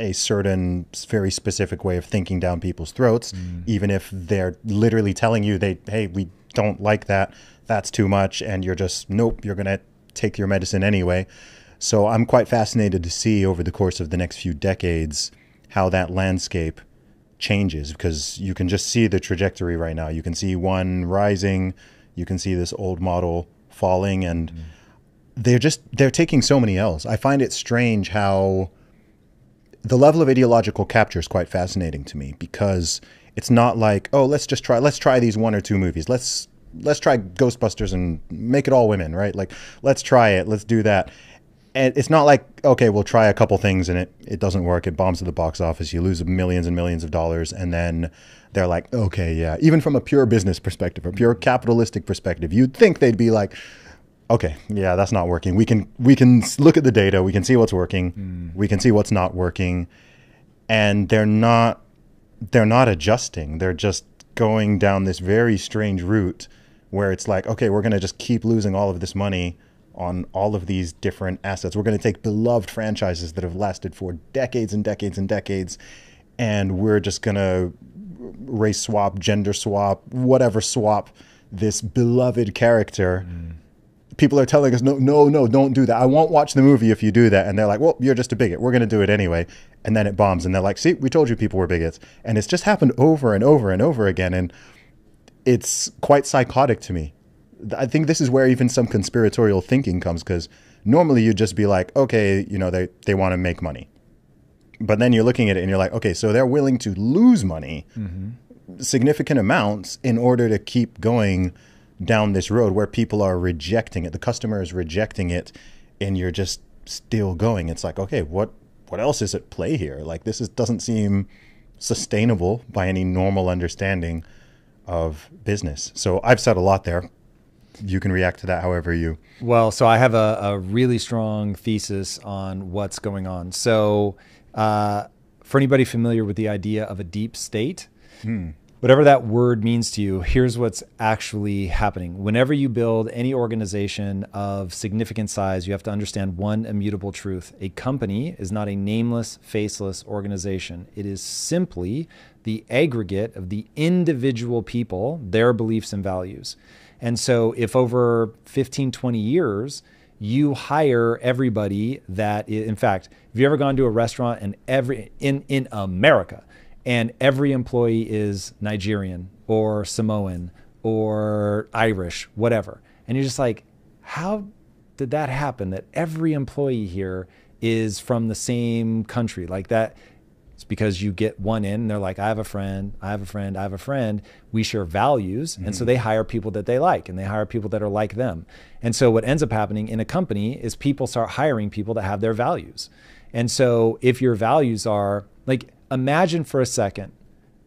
a certain very specific way of thinking down people's throats, mm. even if they're literally telling you they, hey, we don't like that, that's too much, and you're just nope, you're gonna take your medicine anyway. So I'm quite fascinated to see over the course of the next few decades how that landscape changes because you can just see the trajectory right now. You can see one rising, you can see this old model falling, and mm. they're just they're taking so many L's. I find it strange how the level of ideological capture is quite fascinating to me because it's not like oh let's just try let's try these one or two movies. Let's let's try Ghostbusters and make it all women right? Like let's try it let's do that. And it's not like okay we'll try a couple things and it it doesn't work. It bombs at the box office. You lose millions and millions of dollars. And then they're like okay yeah. Even from a pure business perspective a pure capitalistic perspective you'd think they'd be like okay, yeah, that's not working. We can we can look at the data, we can see what's working, mm. we can see what's not working, and they're not they're not adjusting. They're just going down this very strange route where it's like, okay, we're going to just keep losing all of this money on all of these different assets. We're going to take beloved franchises that have lasted for decades and decades and decades and we're just going to race swap, gender swap, whatever swap this beloved character mm people are telling us, no, no, no, don't do that. I won't watch the movie if you do that. And they're like, well, you're just a bigot. We're going to do it anyway. And then it bombs. And they're like, see, we told you people were bigots. And it's just happened over and over and over again. And it's quite psychotic to me. I think this is where even some conspiratorial thinking comes because normally you'd just be like, okay, you know, they, they want to make money. But then you're looking at it and you're like, okay, so they're willing to lose money, mm-hmm. significant amounts, in order to keep going down this road where people are rejecting it. The customer is rejecting it, and you're just still going. It's like, okay, what what else is at play here? Like this is, doesn't seem sustainable by any normal understanding of business. So I've said a lot there. You can react to that however you. Well, so I have a, a really strong thesis on what's going on. So, uh, for anybody familiar with the idea of a deep state, hmm whatever that word means to you, here's what's actually happening. Whenever you build any organization of significant size, you have to understand one immutable truth. A company is not a nameless, faceless organization. It is simply the aggregate of the individual people, their beliefs and values. And so if over 15, 20 years, you hire everybody that in fact, have you ever gone to a restaurant and every in in America, and every employee is Nigerian or Samoan or Irish, whatever. And you're just like, how did that happen that every employee here is from the same country? Like that, it's because you get one in and they're like, I have a friend, I have a friend, I have a friend. We share values. Mm-hmm. And so mm-hmm. they hire people that they like and they hire people that are like them. And so what ends up happening in a company is people start hiring people that have their values. And so if your values are like, imagine for a second,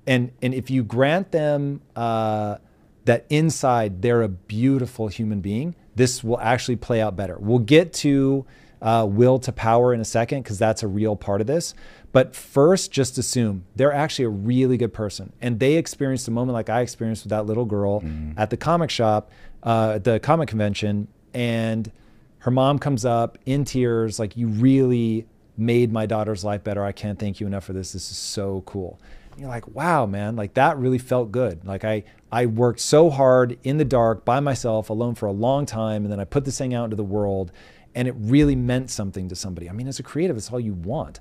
and and if you grant them uh, that inside they're a beautiful human being, this will actually play out better. We'll get to uh, will to power in a second because that's a real part of this. But first, just assume they're actually a really good person, and they experienced a moment like I experienced with that little girl mm-hmm. at the comic shop, uh, at the comic convention, and her mom comes up in tears, like you really made my daughter's life better. I can't thank you enough for this. This is so cool. And you're like, wow, man, like that really felt good. Like I, I worked so hard in the dark by myself alone for a long time. And then I put this thing out into the world and it really meant something to somebody. I mean, as a creative, it's all you want.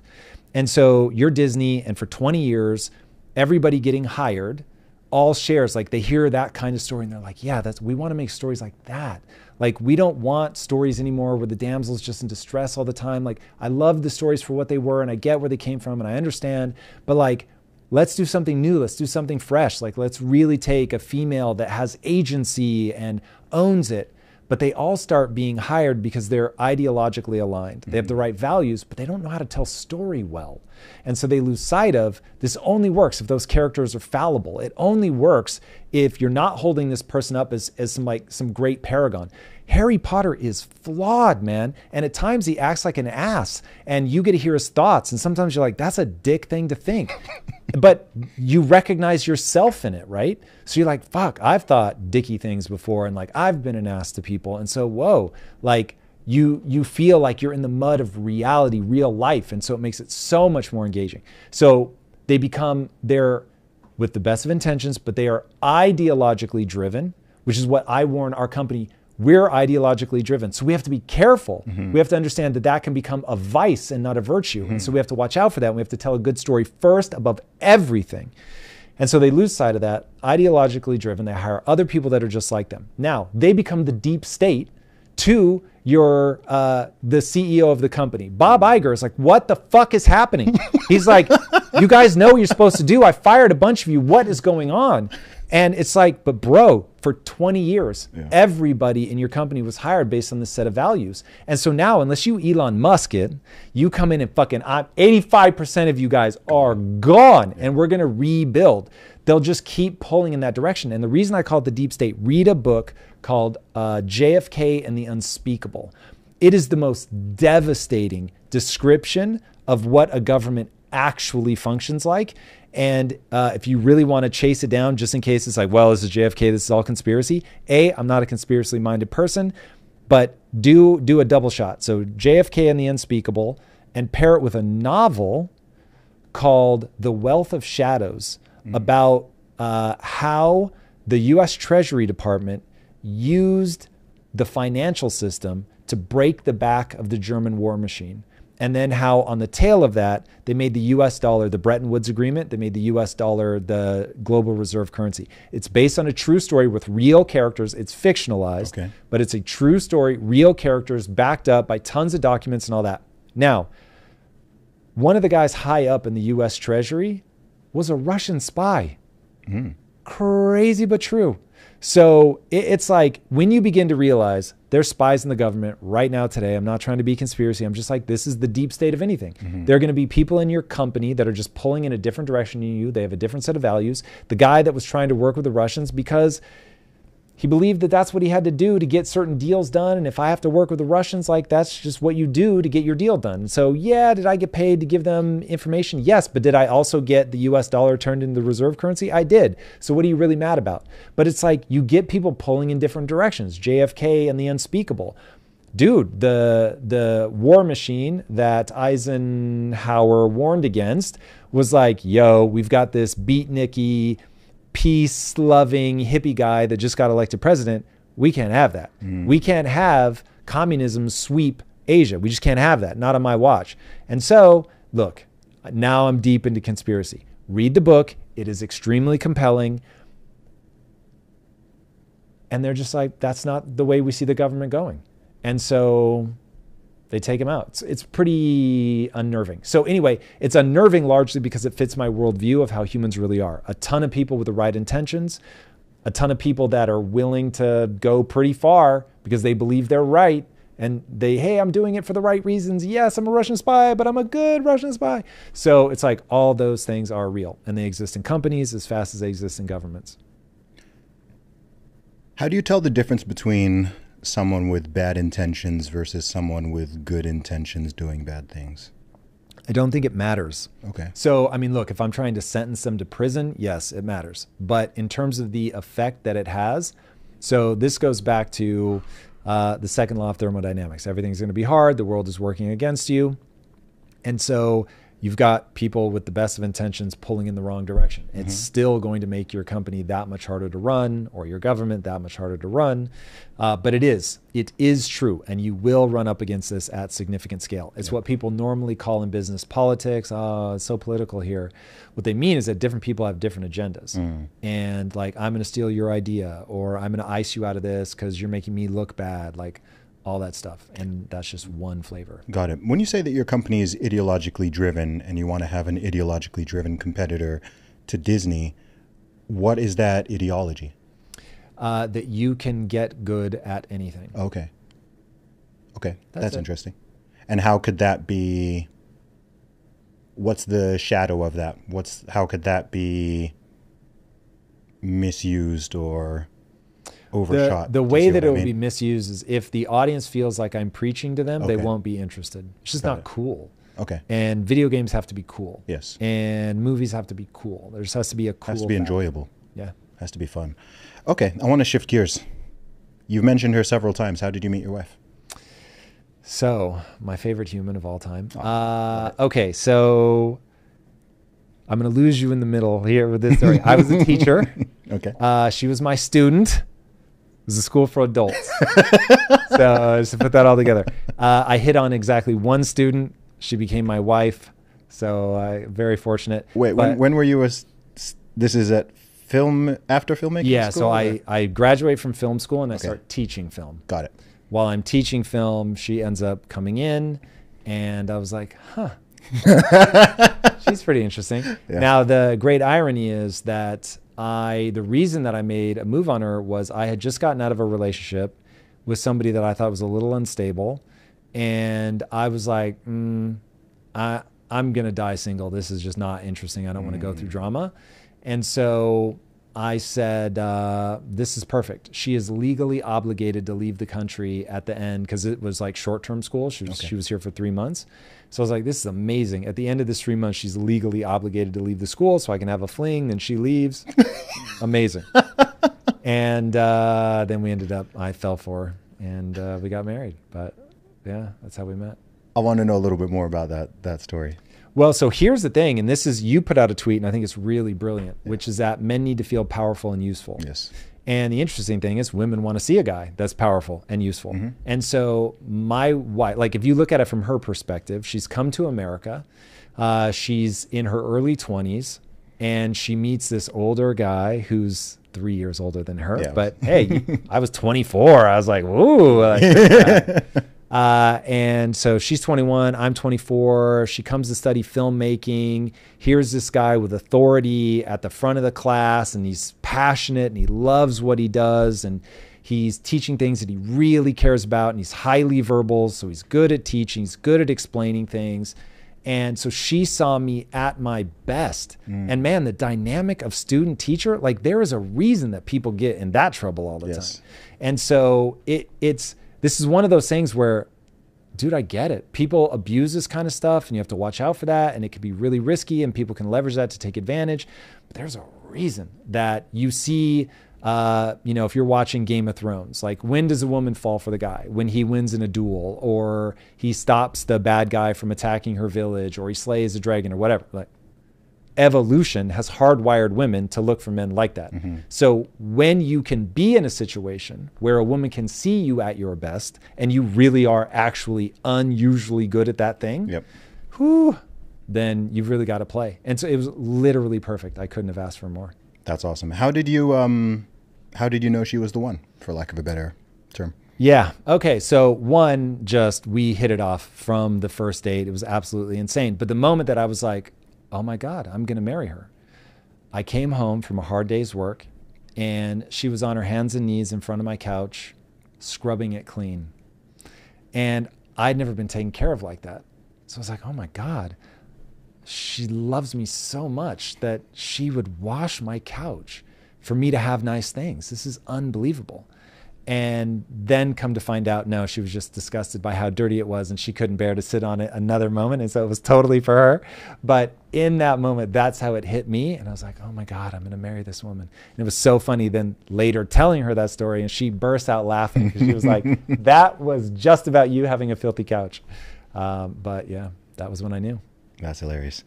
And so you're Disney, and for 20 years, everybody getting hired all shares like they hear that kind of story and they're like yeah that's we want to make stories like that like we don't want stories anymore where the damsel's just in distress all the time. Like i love the stories for what they were and i get where they came from and i understand but like let's do something new. Let's do something fresh. Like let's really take a female that has agency and owns it but they all start being hired because they're ideologically aligned. They have the mm-hmm. right values, but they don't know how to tell story well. And so they lose sight of this only works if those characters are fallible. It only works if you're not holding this person up as, as some like some great paragon. Harry Potter is flawed, man. And at times he acts like an ass and you get to hear his thoughts. And sometimes you're like, that's a dick thing to think. <laughs> but you recognize yourself in it, right? So you're like, fuck, I've thought dicky things before and like I've been an ass to people. And so, whoa, like you you feel like you're in the mud of reality, real life, and so it makes it so much more engaging. So they become they're with the best of intentions, but they are ideologically driven, which is what I warn our company. We're ideologically driven. So we have to be careful. We have to understand that that can become a vice and not a virtue. And so we have to watch out for that. And we have to tell a good story first above everything. And so they lose sight of that, ideologically driven. They hire other people that are just like them. Now they become the deep state to your uh, the CEO of the company. Bob Iger is like, what the fuck is happening? <laughs> He's like, you guys know what you're supposed to do. I fired a bunch of you. What is going on? And it's like, but bro, for 20 years, everybody in your company was hired based on this set of values. And so now, unless you Elon Musk it, you come in and fucking, I'm 85% of you guys are gone and we're going to rebuild. They'll just keep pulling in that direction. And the reason I call it the deep state, read a book called uh, JFK and the Unspeakable. It is the most devastating description of what a government actually functions like. And uh, if you really want to chase it down, just in case it's like, well, this is JFK, this is all conspiracy. A, I'm not a conspiracy minded person, but do do a double shot. So JFK and the Unspeakable, and pair it with a novel called The Wealth of Shadows about uh, how the U.S. Treasury Department used the financial system to break the back of the German war machine. And then how, on the tail of that, they made the US dollar the Bretton Woods Agreement. They made the US dollar the global reserve currency. It's based on a true story with real characters. It's fictionalized, Okay. but it's a true story, real characters backed up by tons of documents and all that. Now, one of the guys high up in the US Treasury was a Russian spy. Hmm. Crazy but true. So it's like when you begin to realize there's spies in the government right now today. I'm not trying to be conspiracy. I'm just like, this is the deep state of anything. Mm-hmm. There are going to be people in your company that are just pulling in a different direction than you. They have a different set of values. The guy that was trying to work with the Russians because he believed that that's what he had to do to get certain deals done. And if I have to work with the Russians, like that's just what you do to get your deal done. So, yeah, did I get paid to give them information? Yes. But did I also get the US dollar turned into the reserve currency? I did. So, what are you really mad about? But it's like you get people pulling in different directions. JFK and the unspeakable. Dude, the the war machine that Eisenhower warned against was like, yo, we've got this beatniky peace loving hippie guy that just got elected president. We can't have that. Mm. We can't have communism sweep Asia. We just can't have that. Not on my watch. And so, look, now I'm deep into conspiracy. Read the book, it is extremely compelling. And they're just like, that's not the way we see the government going. And so they take him out. It's, it's pretty unnerving. So, anyway, it's unnerving largely because it fits my worldview of how humans really are. A ton of people with the right intentions, a ton of people that are willing to go pretty far because they believe they're right. And they, hey, I'm doing it for the right reasons. Yes, I'm a Russian spy, but I'm a good Russian spy. So it's like all those things are real and they exist in companies as fast as they exist in governments. How do you tell the difference between someone with bad intentions versus someone with good intentions doing bad things? I don't think it matters. Okay. So, I mean, look, if I'm trying to sentence them to prison, yes, it matters. But in terms of the effect that it has, so this goes back to uh, the second law of thermodynamics. Everything's going to be hard. The world is working against you. And so you've got people with the best of intentions pulling in the wrong direction. It's mm-hmm. still going to make your company that much harder to run or your government that much harder to run. Uh, but it is. It is true. And you will run up against this at significant scale. It's what people normally call in business politics. Oh, it's so political here. What they mean is that different people have different agendas. Mm. And like, I'm going to steal your idea or I'm going to ice you out of this because you're making me look bad. Like, all that stuff. And that's just one flavor. Got it. When you say that your company is ideologically driven and you want to have an ideologically driven competitor to Disney, what is that ideology? Uh, that you can get good at anything. Okay. Okay, That's that's, interesting. And how could that be? What's the shadow of that? What's how could that be misused or overshot? the you way that it I will be misused is if the audience feels like I'm preaching to them, they won't be interested. It's just Got not it. cool. Okay. And video games have to be cool. Yes. And movies have to be cool. There just has to be a cool. Has to be factor. enjoyable. Yeah. Has to be fun. Okay, I want to shift gears. You've mentioned her several times. How did you meet your wife? So, my favorite human of all time. Uh, okay, so I'm going to lose you in the middle here with this story. I was a teacher. <laughs> Okay. Uh, she was my student. It was a school for adults. <laughs> so, just to put that all together, uh, I hit on exactly one student. She became my wife. So, uh, very fortunate. Wait, But- when, when were you a? This is at film after filmmaking. yeah, school, so or- I, I graduate from film school and I Okay. start teaching film. got it. while I'm teaching film, she ends up coming in, and I was like, huh. <laughs> She's pretty interesting. Yeah. Now the great irony is that I the reason that I made a move on her was I had just gotten out of a relationship with somebody that I thought was a little unstable, and I was like, mm, I I'm gonna die single. This is just not interesting. I don't want to go through drama, and so I said, uh, "This is perfect." She is legally obligated to leave the country at the end because it was like short-term school. She was she was here for three months, so I was like, "This is amazing." At the end of this three months, she's legally obligated to leave the school, so I can have a fling. Then she leaves. <laughs> amazing. and uh, then we ended up. I fell for her, and uh, we got married. But yeah, that's how we met. I want to know a little bit more about that that story. Well, so here's the thing, and this is you put out a tweet, and I think it's really brilliant, which is that men need to feel powerful and useful. Yes. And the interesting thing is, women want to see a guy that's powerful and useful. And so, my wife, like, if you look at it from her perspective, she's come to America. Uh, she's in her early 20s, and she meets this older guy who's three years older than her. Yeah. But hey, I was 24. I was like, ooh. Like, yeah. <laughs> Uh, and so she's 21, I'm 24. She comes to study filmmaking. Here's this guy with authority at the front of the class, and he's passionate and he loves what he does. And he's teaching things that he really cares about, and he's highly verbal. So he's good at teaching, he's good at explaining things. And so she saw me at my best. And man, the dynamic of student teacher, like there is a reason that people get in that trouble all the Yes. time. And so it it's this is one of those things where dude, I get it. People abuse this kind of stuff and you have to watch out for that and it can be really risky and people can leverage that to take advantage. But there's a reason that you see uh, you know, if you're watching Game of Thrones, like when does a woman fall for the guy? When he wins in a duel or he stops the bad guy from attacking her village or he slays a dragon or whatever. Like evolution has hardwired women to look for men like that. So when you can be in a situation where a woman can see you at your best and you really are actually unusually good at that thing, Yep. whew, then you've really got to play. And so it was literally perfect. I couldn't have asked for more. That's awesome. How did you um how did you know she was the one, for lack of a better term? Yeah. Okay. So one, just we hit it off from the first date. It was absolutely insane. But the moment that I was like, oh my God, I'm going to marry her, I came home from a hard day's work and she was on her hands and knees in front of my couch, scrubbing it clean. And I'd never been taken care of like that. So I was like, oh my God, she loves me so much that she would wash my couch for me to have nice things. This is unbelievable. And then come to find out, no, she was just disgusted by how dirty it was and she couldn't bear to sit on it another moment. And so it was totally for her. But in that moment, that's how it hit me. And I was like, oh my God, I'm going to marry this woman. And it was so funny then later telling her that story and she burst out laughing because she was like, <laughs> that was just about you having a filthy couch. Um, but yeah, that was when I knew. That's hilarious.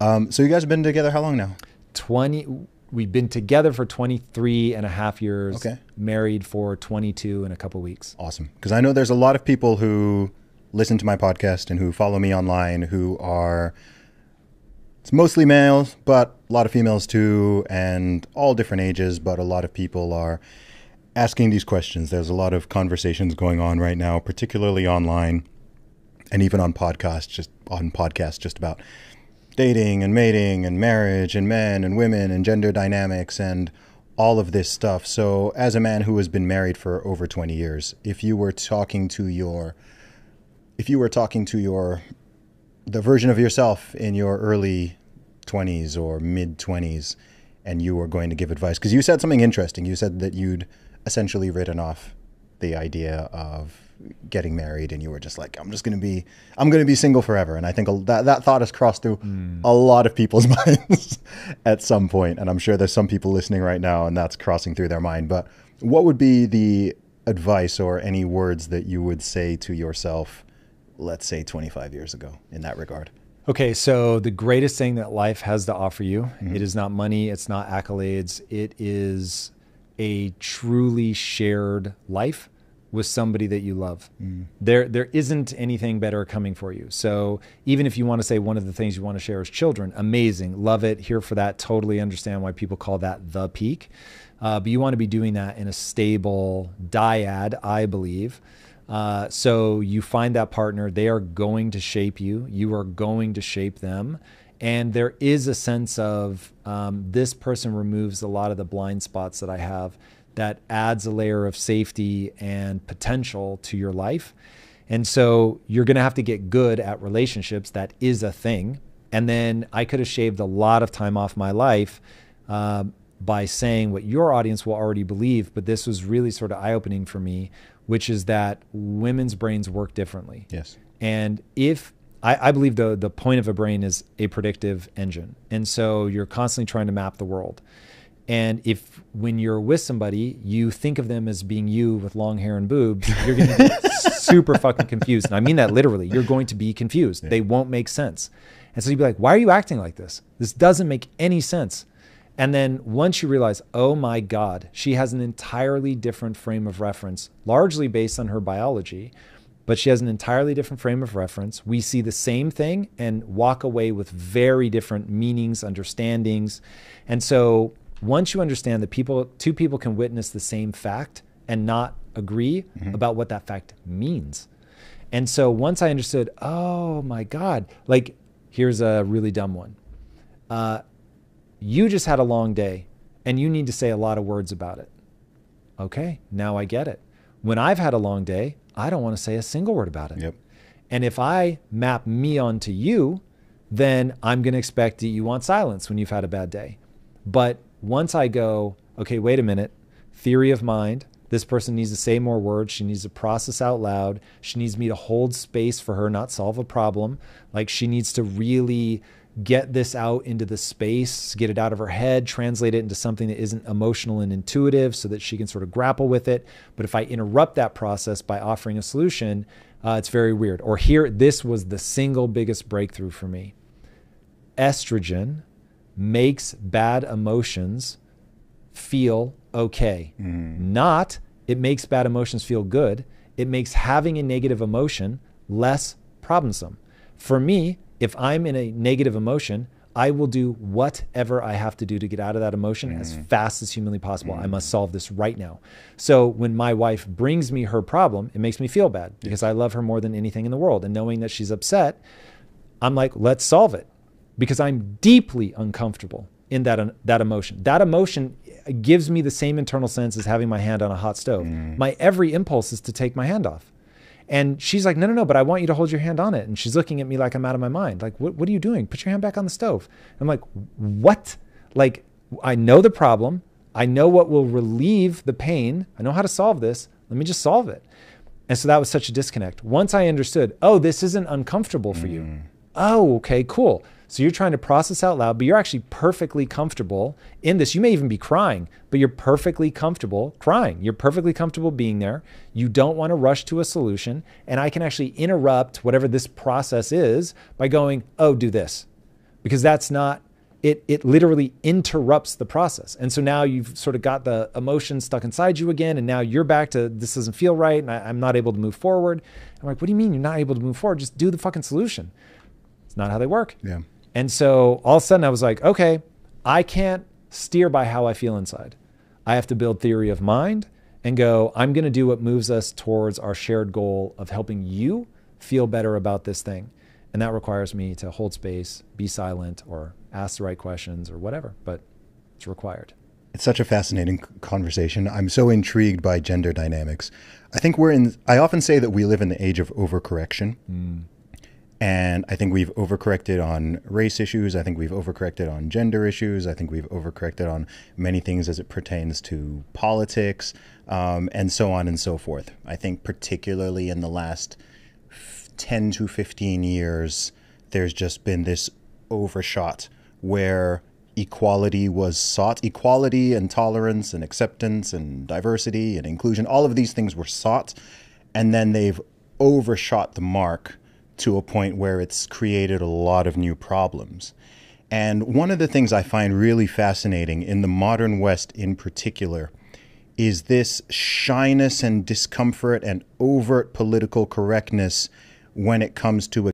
Um, so you guys have been together how long now? 20 we've been together for 23 and a half years Okay. married for 22 in a couple weeks Awesome. Because I know there's a lot of people who listen to my podcast and who follow me online who are, it's mostly males, but a lot of females too, and all different ages, but a lot of people are asking these questions. There's a lot of conversations going on right now, particularly online and even on podcasts, just on podcasts, just about dating and mating and marriage and men and women and gender dynamics and all of this stuff. So, as a man who has been married for over 20 years, if you were talking to your if you were talking to your the version of yourself in your early 20s or mid 20s and you were going to give advice because you said something interesting. You said that you'd essentially written off the idea of getting married and you were just like I'm just going to be I'm going to be single forever. And I think that that thought has crossed through a lot of people's <laughs> minds at some point. And I'm sure there's some people listening right now and that's crossing through their mind. But what would be the advice or any words that you would say to yourself let's say 25 years ago in that regard? Okay, so the greatest thing that life has to offer you, mm-hmm. it is not money, it's not accolades, it is a truly shared life with somebody that you love. Mm. There there isn't anything better coming for you. So even if you want to say one of the things you want to share is children, amazing, love it, here for that, totally understand why people call that the peak. Uh, but you want to be doing that in a stable dyad, I believe. Uh, so you find that partner, they are going to shape you, you are going to shape them. And there is a sense of um, this person removes a lot of the blind spots that I have that adds a layer of safety and potential to your life. And so you're going to have to get good at relationships. That is a thing. And then I could have shaved a lot of time off my life uh, by saying what your audience will already believe. But this was really sort of eye opening for me, which is that women's brains work differently. Yes. And if I, I, believe the the point of a brain is a predictive engine, and so you're constantly trying to map the world. And if when you're with somebody, you think of them as being you with long hair and boobs, you're going to be <laughs> super fucking confused. And I mean that literally. You're going to be confused. Yeah. They won't make sense. And so you'd be like, why are you acting like this? This doesn't make any sense. And then once you realize, oh my God, she has an entirely different frame of reference, largely based on her biology, but she has an entirely different frame of reference. We see the same thing and walk away with very different meanings, understandings. And so once you understand that people two people can witness the same fact and not agree mm-hmm. about what that fact means. And so once I understood, oh my God, like here's a really dumb one. Uh, you just had a long day and you need to say a lot of words about it. Okay, now I get it. When I've had a long day, I don't want to say a single word about it. Yep. And if I map me onto you, then I'm going to expect that you want silence when you've had a bad day. But once I go, okay, wait a minute, theory of mind, this person needs to say more words. She needs to process out loud. She needs me to hold space for her, not solve a problem. Like she needs to really get this out into the space, get it out of her head, translate it into something that isn't emotional and intuitive so that she can sort of grapple with it. But if I interrupt that process by offering a solution, uh, it's very weird. Or here, this was the single biggest breakthrough for me. Estrogen makes bad emotions feel okay. Mm. Not it makes bad emotions feel good. It makes having a negative emotion less problemsome. For me, if I'm in a negative emotion, I will do whatever I have to do to get out of that emotion mm. as fast as humanly possible. Mm. I must solve this right now. So when my wife brings me her problem, it makes me feel bad because I love her more than anything in the world. And knowing that she's upset, I'm like, let's solve it because I'm deeply uncomfortable in that that emotion. That emotion gives me the same internal sense as having my hand on a hot stove. Mm. My every impulse is to take my hand off. And she's like, no, no, no, but I want you to hold your hand on it. And she's looking at me like I'm out of my mind. Like, what, what are you doing? Put your hand back on the stove. I'm like, what? Like, I know the problem. I know what will relieve the pain. I know how to solve this. Let me just solve it. And so that was such a disconnect. Once I understood, oh, this isn't uncomfortable for mm. you. Oh, okay, cool. So you're trying to process out loud, but you're actually perfectly comfortable in this. You may even be crying, but you're perfectly comfortable crying. You're perfectly comfortable being there. You don't want to rush to a solution. And I can actually interrupt whatever this process is by going, oh, do this. Because that's not, it, it literally interrupts the process. And so now you've sort of got the emotion stuck inside you again. And now you're back to this doesn't feel right. And I, I'm not able to move forward. I'm like, what do you mean you're not able to move forward? Just do the fucking solution. Not how they work. Yeah. And so all of a sudden I was like, okay, I can't steer by how I feel inside. I have to build theory of mind and go, I'm going to do what moves us towards our shared goal of helping you feel better about this thing. And that requires me to hold space, be silent, or ask the right questions or whatever, but it's required. It's such a fascinating conversation. I'm so intrigued by gender dynamics. I think we're in, I often say that we live in the age of overcorrection. Mm. And I think we've overcorrected on race issues. I think we've overcorrected on gender issues. I think we've overcorrected on many things as it pertains to politics um, and so on and so forth. I think, particularly in the last 10 to 15 years, there's just been this overshot where equality was sought. Equality and tolerance and acceptance and diversity and inclusion, all of these things were sought. And then they've overshot the mark to a point where it's created a lot of new problems. And one of the things I find really fascinating in the modern West in particular is this shyness and discomfort and overt political correctness when it comes to